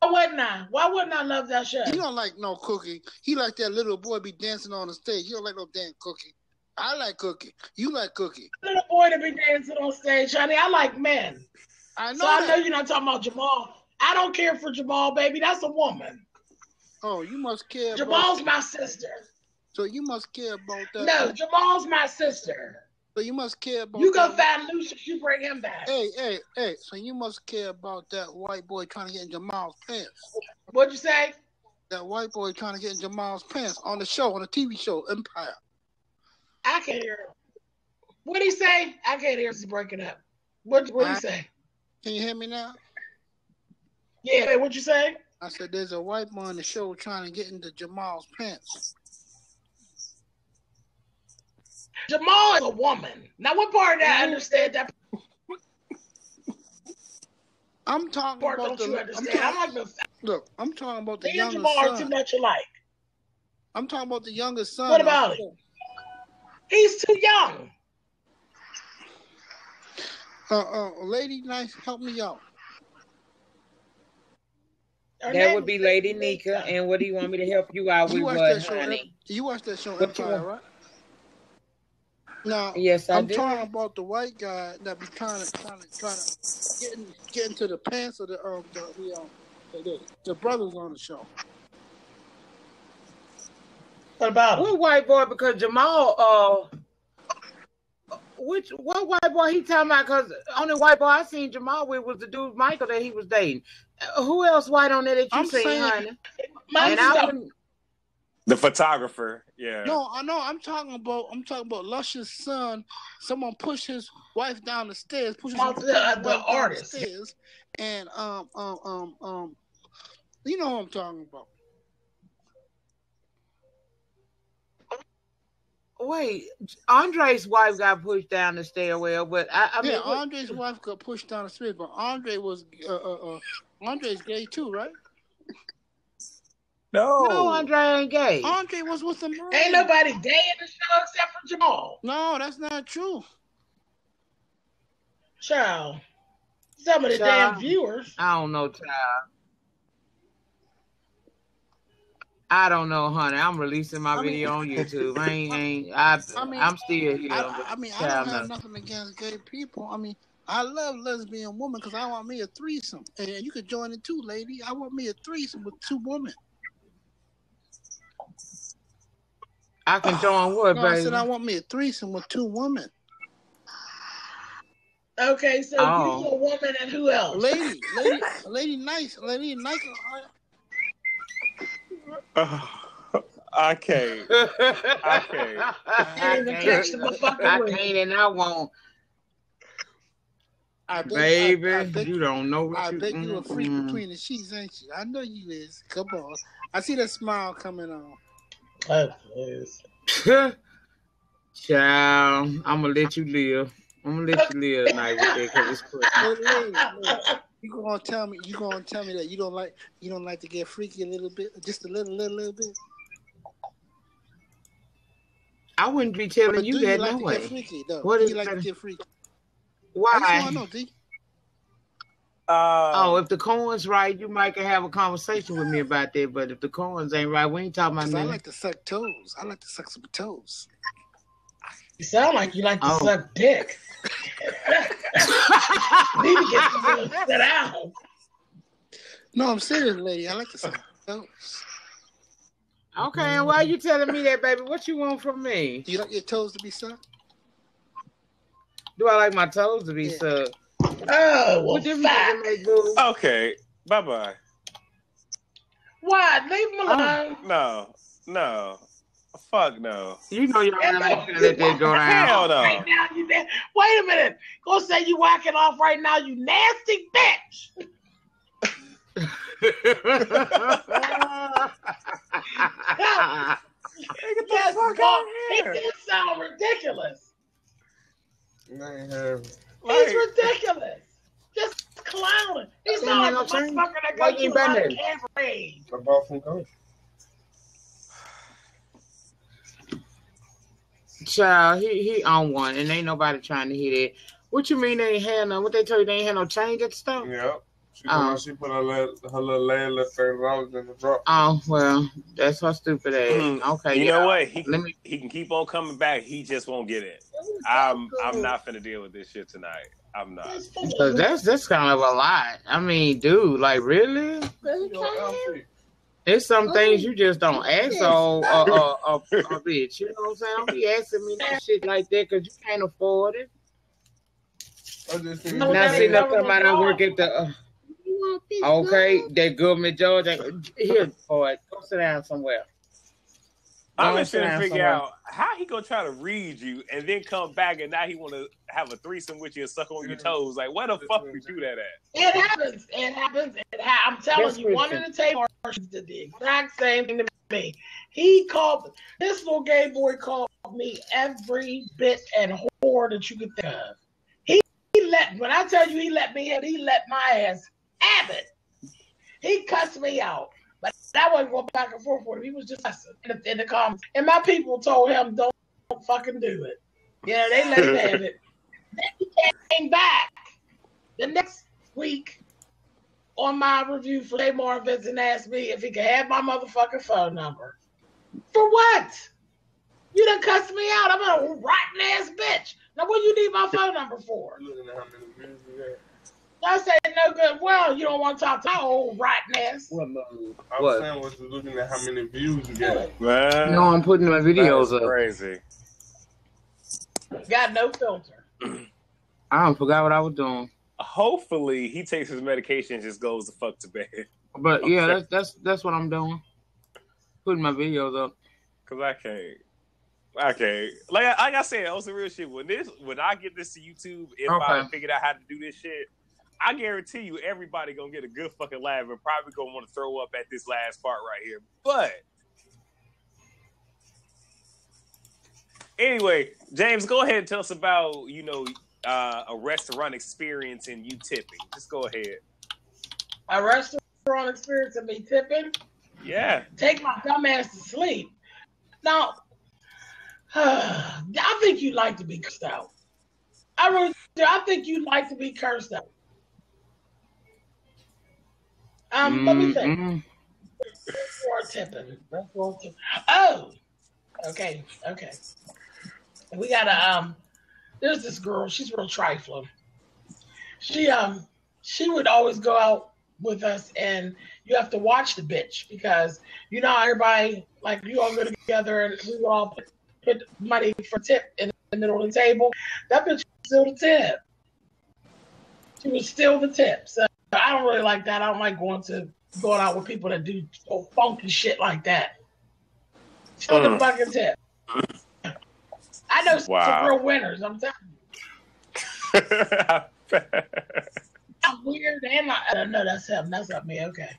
Why wouldn't I? Why wouldn't I love that show?
He don't like no cookie. He like that little boy be dancing on the stage. He don't like no damn cookie. I like cookie. You like cookie.
Little boy to be dancing on stage, honey. I like men.
I know
So I know you're not talking about Jamal. I don't care for Jamal, baby. That's a woman.
Oh, you must care.
Jamal's
about,
my sister.
so you must care about that.
No, Jamal's my sister.
So you must care about.
You go
that.
find Lucius, you bring him back.
Hey, hey, hey! So you must care about that white boy trying to get in Jamal's pants.
What'd you say?
That white boy trying to get in Jamal's pants on the show, on the TV show Empire.
I can't hear him. What'd he say? I can't hear. He's breaking up. What What'd he
I-
say?
Can you hear me now?
Yeah. hey, What'd you say?
I said there's a white boy on the show trying to get into Jamal's pants.
Jamal is a woman. Now, what part of that I understand? That
I'm talking
part
about
don't
the.
you
I'm
understand? I'm like the
look, I'm talking about the younger
Jamal are too much alike.
I'm talking about the youngest son.
What about
show.
He's too young.
Uh, uh, lady, nice, help me out.
Her
That would be Lady Nyca. And what do you want me to help you out
You
with,
watched
what,
that show?
honey?
You watched that show
What
Empire, right? Now,
Yes, I
I'm
did.
talking about the white guy that be trying to trying to trying to get, in, get into the pants of the um the the, um, the, the, the brothers on the show.
What about him?
What white boy? Because Jamal, uh, which what white boy he talking about? Because only white boy I seen Jamal with was the dude Michael that he was dating. Uh, who else white on there that you
I'm
seen,
saying-
honey?
Mine
And I
the-
wouldn't.
The photographer. Yeah.
No, I know. I'm talking about. I'm talking about Lush's son. Someone pushed his wife down the stairs. Pushes
Oh,
his
the-
wife
the artist.
the stairs, and um um um um, you know what I'm talking about.
Wait, Andre's wife got pushed down the stairwell, but I, I mean, what-
Andre's wife got pushed down the stairs, but Andre was uh, uh, uh Andre's gay too, right?
No.
no, Andre ain't gay.
Andre was with a man.
Ain't nobody gay in the show except for Jamal.
No, that's not true.
Child. Some of the
Child.
damn viewers.
I don't know, child. I don't know, honey. I'm releasing my
I mean-
video on YouTube. I ain't, ain't I,
I mean,
I'm still here.
I, I mean, I
child,
don't have
no.
nothing against gay people. I mean, I love lesbian women because I want me a threesome, and you could join it too, lady. I want me a threesome with two women.
I can join what,
No, I
baby?
said I want me a threesome with two women.
Okay, so
Oh.
you a woman and who else?
Lady, lady, lady, nice, lady, nice.
I can't.
I
Can't even catch the motherfucking
I can't and I won't.
I bet,
Baby,
I, I bet,
you don't know what
I
you
bet you a freak
mm.
between the sheets, ain't you? I know you is. Come on, I see that smile coming on.
Oh, please.
Child, I'm gonna let you live. I'm gonna let you live tonight with that because it's pussy.
Hey, lady, lady, you gonna tell me? You gonna tell me that you don't like you don't like to get freaky a little bit, just a little, little, little bit?
I wouldn't be telling
But
you that
you like
no
to
way.
get freaky though?
What
do
is
you like
that?
to get freaky? I just
Why?
want to know, D.
Uh,
Oh, if the coins right, you might can have a conversation with me about that. But if the coins ain't right, we ain't talking about
'Cause I like to suck toes. I like to suck some toes.
You sound like you like to
Oh.
suck dick. Need to get this little sit down.
No, I'm serious, lady. I like to suck toes.
Okay, and why you telling me that, baby? What you want from me?
Do you like your toes to be sucked?
Do I like my toes to be
Yeah.
sucked?
Oh, well,
What
fuck.
make, boo?
okay. Bye bye.
Why? Leave him uh-huh. alone.
No, no, fuck no.
You know you
And
don't like
no,
to let that go down.
Hell no.
Right now, you na- Wait a minute. Go say you whacking off right now, you nasty bitch. Yes, Paul, It did sound ridiculous.
I ain't having.
He's ridiculous. Just clowning. He's
Ain't
not
no
like the
change.
motherfucker that
Why
goes
you
to a lot of
been
cabaret.
I bought some coke.
Child, he he on one, and ain't nobody trying to hit it. What you mean they ain't had no? What they tell you they ain't had no change at the store?
Yeah. She, told me she put her, last, her little last little thirty dollars in the drop.
Oh well, that's her stupid ass.
Mm,
Okay,
You
yeah.
know what? He
Let me.
he can keep on coming back. He just won't get it. I'm I'm not finna deal with this shit tonight. I'm not.
Cause that's that's kind of a lot. I mean, dude, like really? There's some things you just don't ask or uh, uh, uh, uh, bitch. You know what I'm saying? Don't be asking me no shit like that because you can't afford it.
I just seen
No,
now see,
ain't
now
never
come out and
gonna
work at the. Uh, okay, that government judge. Here, boy, go sit down somewhere.
I'm just trying to figure
somewhere.
out how he gonna try to read you and then come back and now he want to have a threesome with you and suck on your toes. Like, where the fuck you do that at?
It happens. It happens. It ha- I'm telling
That's
you, one
Christian.
of the table did the exact same thing to me. He called this little gay boy called me every bit and whore that you could think of. He, he let when I tell you he let me have he let my ass have it. He cussed me out. But I wasn't going back and forth with him. He was just in the, in the comments. And my people told him, don't, don't fucking do it. Yeah, they let him have it. Then he came back the next week on my review for Tamar Events and asked me if he could have my motherfucking phone number. For what? You done cussed me out. I'm a rotten ass bitch. Now what do you need my phone number for?
Looking at how many views we got.
I said no good. Well, you don't want to talk to my old rotten ass.
What move?
I'm
What?
saying was looking at how many views we got.
Man,
No, I'm putting my videos
that's
up.
crazy.
Got no filter.
I don't forgot what I was doing.
Hopefully, he takes his medication and just goes the fuck to bed.
But yeah, that's that's that's what I'm doing. Putting my videos up.
Cause I can't. I can't. Like, like I said, on some real shit. When this, when I get this to YouTube, if I
Okay.
figured out how to do this shit, I guarantee you, everybody gonna get a good fucking laugh and probably gonna want to throw up at this last part right here. But anyway, James, go ahead and tell us about you know uh, a restaurant experience and you tipping. Just go ahead.
A restaurant experience of me tipping.
Yeah.
Take my dumb ass to sleep. Now, I think you'd like to be cursed out. I really do. I think you'd like to be cursed out. Um, let me think. Restaurant tipping. Oh, okay, okay. We got a um. There's this girl. She's real trifling. She um. She would always go out with us, and you have to watch the bitch because you know everybody like you all go together and we would all put, put money for tip in the middle of the table. That bitch was still the tip. She was still the tip. So I don't really like that. I don't like going to going out with people that do funky shit like that. Still the
Mm.
fucking tip. I know some real winners. I'm telling you. I'm weird and I, oh, I don't know. That's him. That's not me. Okay.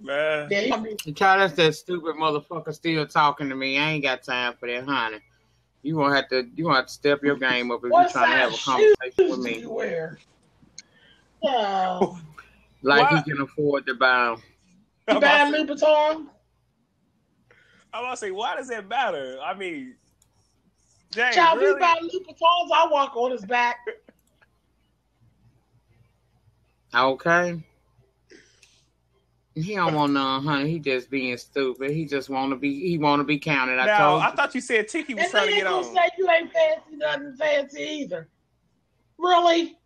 Man.
Yeah, you me.
Child, that's that stupid motherfucker still talking to me. I ain't got time for that, honey. You gonna have to you gonna have to step your game up if
What
you're trying to have a conversation with me.
you wear? Oh,
Like
What?
he can afford to buy 'em.
you
I'm
buying
about to-
Louboutin?
I'm about to say, why does that matter? I mean, James,
Child,
really?
we buy Louboutins, I walk on his back.
Okay. He don't want none, honey. He just being stupid. He just want to be. He want to be counted. I
No,
told
I thought you said Tiki was
And
trying to get
gonna
on.
say you ain't fancy nothing fancy either. Really?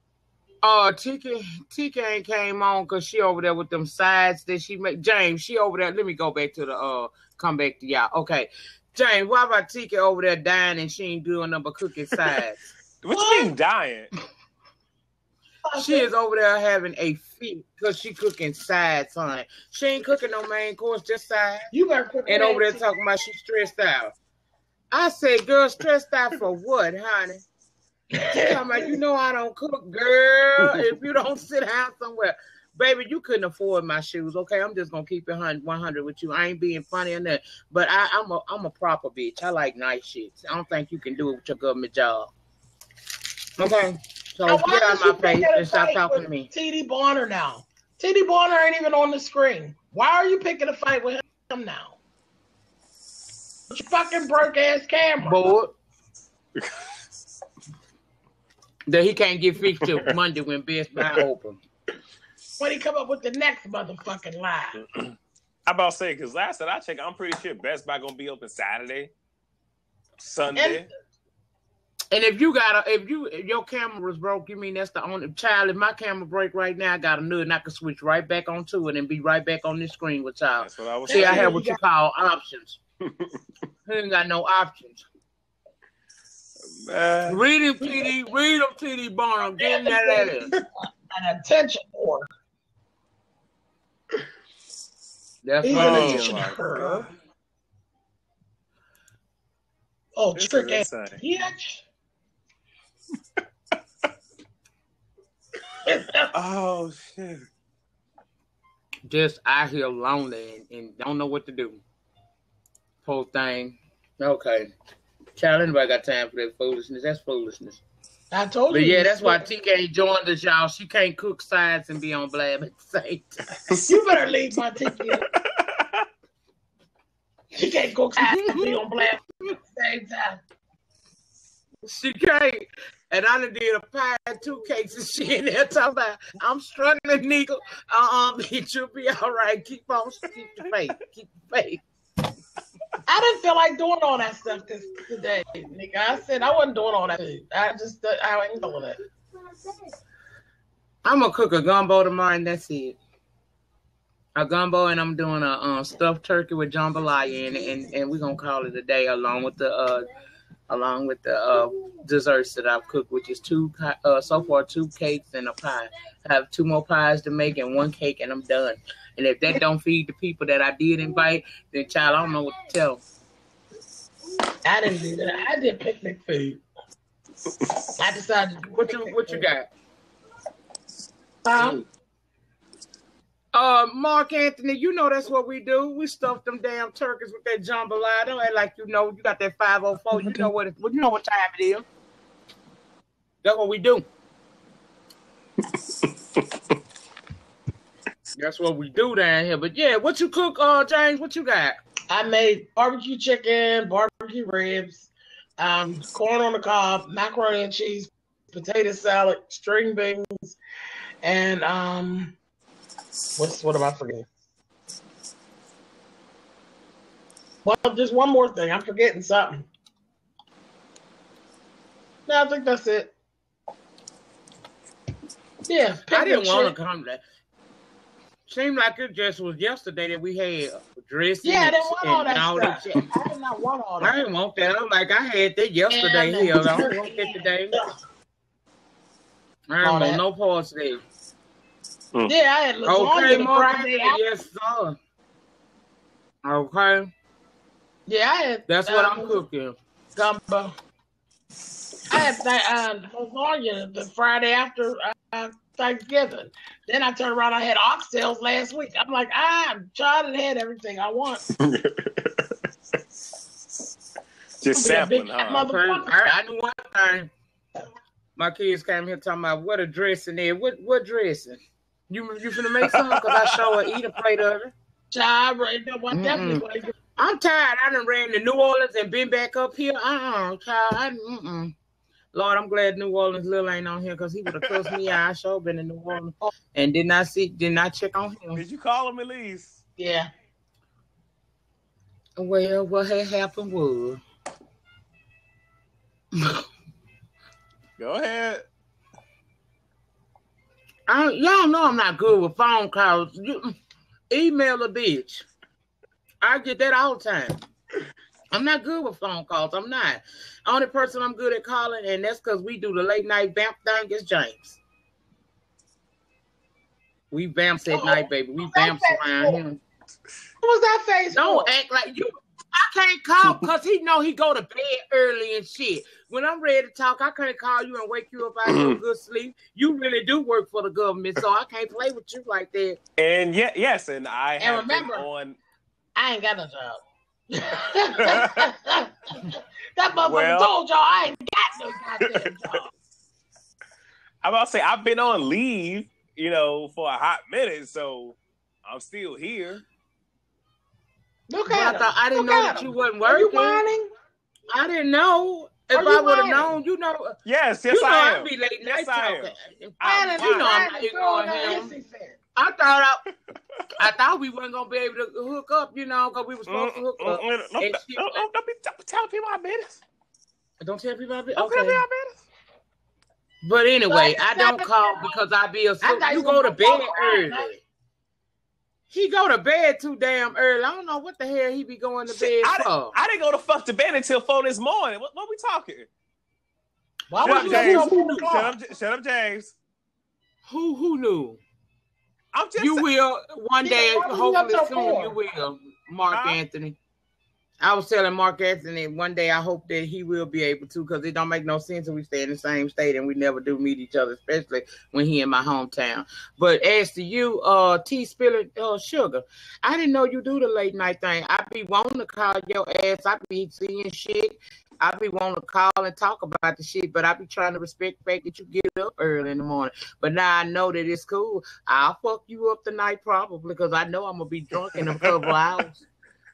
Oh, Tika, Tika ain't came on because she over there with them sides that she make. James, she over there. Let me go back to the uh, come back to y'all. Okay, James, why about Tika over there dying and she ain't doing nothing but cooking sides?
What you mean dying?
she is over there having a fit because she cooking sides, son. She ain't cooking no main course, just sides.
You better cook
And over there talking about she stressed out. I said, girl, stressed out for what, honey? She talking about, you know I don't cook, girl. If you don't sit down somewhere. Baby, you couldn't afford my shoes. Okay, I'm just gonna keep it 100 with you. I ain't being funny or nothing, but I, I'm a I'm a proper bitch. I like nice shit. I don't think you can do it with your government job. Okay, so
Now, why
get out
did you
of my face and stop talking to me.
TD Bonner now. TD Bonner ain't even on the screen. Why are you picking a fight with him now? You fucking broke ass camera.
Bored. that he can't get fixed till Monday when Best Buy open.
When he come up with the next motherfucking lie.
I about to say because last that I checked, I'm pretty sure Best Buy gonna be open Saturday, Sunday.
And
And if you got a, if you if your camera was broke, you mean that's the only child. If my camera break right now, I got a nut and I can switch right back onto it and be right back on this screen with y'all.
That's what I was
See, I have what you call options. he ain't got no options.
Man,
Read him, TD. Read him, TD Barnum. Get him that letter.
an attention whore.
That's
He's
what
an
Oh,
it is.
attention
my
whore.
God.
Oh,
This
trick ass bitch.
Oh shit.
Just out here lonely and, and don't know what to do. Whole thing. Okay. Child, anybody got time for that foolishness? That's foolishness.
I told
But
you.
yeah, that's why TK joined us, y'all. She can't cook sides and be on blab at the same time.
You better leave my ticket. She can't cook sides and be on blast at the same time.
She can't. And I done did a pie and two cakes and she in there talking about, I'm struggling, nigga. Uh-uh, bitch, you'll be all right. Keep on, keep the faith. Keep the faith.
I didn't feel like doing all that stuff this today, nigga. I said I wasn't doing all that. I just I ain't doing it.
I'm gonna cook a gumbo tomorrow and that's it. A gumbo and I'm doing a um, stuffed turkey with jambalaya in it and, and we're gonna call it a day along with the uh along with the uh desserts that I've cooked, which is two uh so far two cakes and a pie. I have two more pies to make and one cake and I'm done. And if that don't feed the people that I did invite, then child, I don't know what to tell 'em.
I didn't do that. I did picnic food. I decided to
What you
picnic
what you got?
Um,
Uh, Mark Anthony, you know that's what we do. We stuff them damn turkeys with that jambalaya. Don't act like you know you got that 504. You know what it, well, you know what time it is. That's what we do. That's what we do down here. But yeah, what you cook, uh, James? What you got?
I made barbecue chicken, barbecue ribs, um, corn on the cob, macaroni and cheese, potato salad, string beans, and um, what's what am I forgetting? Well, just one more thing. I'm forgetting something. No, I think that's it. Yeah,
I didn't want to come. To, seemed like it just was yesterday that we had dressing
Yeah, I
and,
didn't want all
and all
that
that shit.
I did not want all that.
I
that.
didn't want that. I'm like, I had that yesterday.
And,
Hell, I don't want that today. I don't want
that.
no parts today.
Yeah, I had lasagna
Okay,
the
Mark.
Friday after.
Yes, sir. Okay,
Yeah, I had.
that's what
um,
I'm cooking.
Gumbo. I had th- uh, lasagna the Friday after uh, Thanksgiving. Then I turned around. I had oxtails last week. I'm like, I'm trying to had everything I want.
Just
Be
sampling, huh?
Okay.
motherfucker.
I, I knew one thing. My kids came here talking about what a dressing is. What what dressing? You you finna make something? Cause I show her eat a plate of it.
Child, right there, well,
Mm-mm.
definitely.
I'm tired. I done ran to New Orleans and been back up here. Uh-uh, child. I, mm-mm. Lord, I'm glad New Orleans Lil ain't on here because he would have cussed me out. I sure been in New Orleans and did not see, did not check on him.
Did you call him at least?
Yeah.
Well, what had happened was
Go ahead.
I, y'all know I'm not good with phone calls. You, email a bitch. I get that all the time. I'm not good with phone calls. I'm not. Only person I'm good at calling, and that's because we do the late night vamp thing, is James. We vamps at night, baby. We vamps around him.
What was that face?
Don't
for?
act like you. I can't call because he know he go to bed early and shit. When I'm ready to talk, I can't call you and wake you up out of your good sleep. You really do work for the government, so I can't play with you like that.
And yeah, yes, and I
And
have
remember-
been on.
I ain't got no job. That motherfucker
Well-
told y'all I ain't got no goddamn job.
I'm about to say I've been on leave, you know, for a hot minute, so I'm still here.
Look
But I thought I didn't
Look
know
at
that you
him.
wasn't
Are you whining?
I didn't know. If
Are
I would have known, you know,
Yes, yes,
you know,
I am.
I
am.
be late night
Yes, I am.
talking.
I'm
Whining,
you know I'm
whining,
not
throwing
ignoring
that
him.
Hissy fit.
I thought I, I thought we weren't gonna be able to hook up, you know, because we were supposed to hook
Mm,
up.
mm, mm, Don't, don't,
she-
don't, don't be don't telling people my business.
Don't tell people. I be,
Don't tell
okay.
me my business.
But anyway,
Like
I
I
don't call because I be a.
I thought
You
you
go to bed early. He go to bed too damn early. I don't know what the hell he be going to
Shit,
bed
I,
for.
I didn't go to fuck to bed until four this morning. What, what we talking?
Why
Shut up, James.
up till four
Shut up, shut up, James.
Who who knew?
I'm just
You will one day,
why was you up
hopefully soon you will, Mark
Huh?
Anthony. I was telling Mark Anthony one day I hope that he will be able to because it don't make no sense if we stay in the same state and we never do meet each other, especially when he in my hometown. But as to you, uh Tea Spilling uh sugar, I didn't know you do the late night thing. I be wanting to call your ass, I be seeing shit. I be wanting to call and talk about the shit, but I be trying to respect the fact that you get up early in the morning. But now I know that it's cool. I'll fuck you up tonight probably because I know I'm gonna be drunk in a couple hours.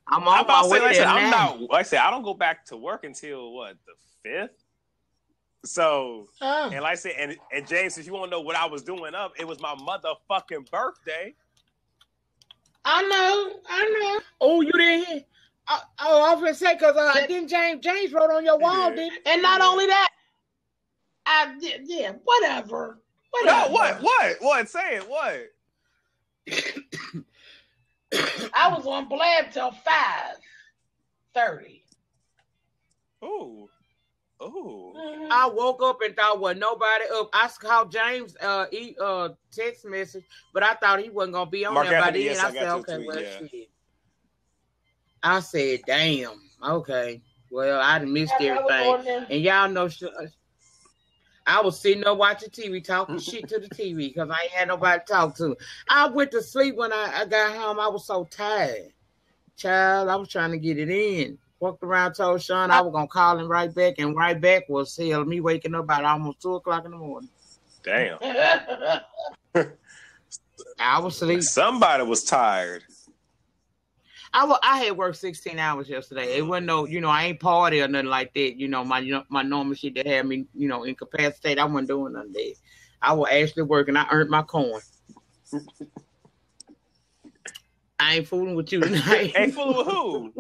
I'm
I'm
on
about
my
to say,
way
like I said, I'm
now.
not. Like I said, I don't go back to work until what the fifth. So,
Oh.
and like I said, and, and James, if you want to know what I was doing up, it was my motherfucking birthday.
I know, I know.
Oh, you didn't hear? Oh, oh, I was gonna say because uh,
Yeah.
didn't James James wrote on your wall,
Yeah.
didn't?
And not only that, I did, yeah, whatever. Whatever.
No, what, what, what? Say it. What?
I was on Blab till five thirty.
Ooh, ooh.
I woke up and thought, well, nobody up. I called James uh e uh text message, but I thought he wasn't gonna be on
Mark
there by then.
yes, I
I
got
said,
your
okay,
tweet,
well,
yeah.
shit. I said, damn, okay. Well, I done missed everything. And y'all know, sh- I was sitting there watching TV, talking shit to the TV because I ain't had nobody to talk to. I went to sleep when I, I got home. I was so tired. Child, I was trying to get it in. Walked around, told Shawn I was gonna call him right back, and right back was hell me waking up at almost two o'clock in the morning.
Damn.
I was asleep.
Somebody was tired.
I I had worked 16 hours yesterday. It wasn't no, you know, I ain't party or nothing like that. You know, my you know, my normal shit that had me, you know, incapacitated. I wasn't doing none of that. I was actually working. I earned my coin. I ain't fooling with you tonight.
Ain't fooling with who?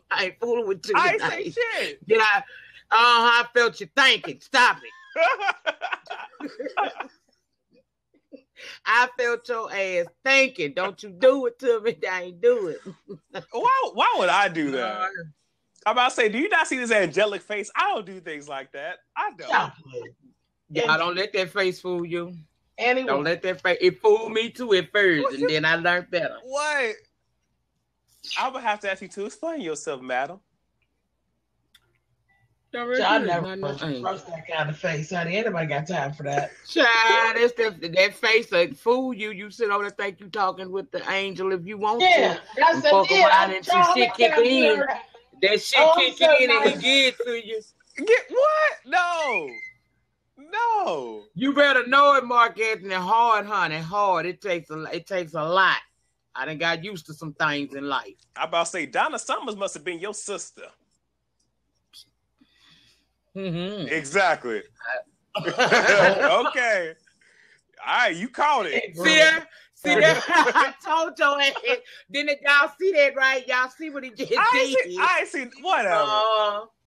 I ain't fooling with you
I ain't
tonight.
say shit.
Did I? Uh, I felt you thinking. Stop it. I felt your ass thinking. Don't you do it to me? I ain't do it.
why? Why would I do that? I'm about to say, do you not see this angelic face? I don't do things like that. I don't.
Stop it.
Yeah, don't let that face fool you.
Anyway,
Don't let that face. It fooled me too at first, and then I learned better.
What? I would have to ask you to explain yourself, madam.
I never roast that kind of face, honey. Anybody got time for that?
Child, that's the, that face that fool you. You sit over there think you talking with the angel if you want
Yeah,
to.
that's
And fuck
deal.
around and some shit
to
kick
tell
in.
you.
That shit
Oh, I'm
kick
so
in and he get to you.
Get what? No. No.
You better know it, Mark Anthony. Hard, honey, hard. It takes a it takes a lot. I done got used to some things in life.
I about to say Donna Summers must have been your sister.
Mm-hmm.
Exactly. okay. All right, you called it.
see that? See that? I told ass. Didn't y'all see that right? Y'all see what he did.
I ain't see, I ain't seen whatever.
Uh,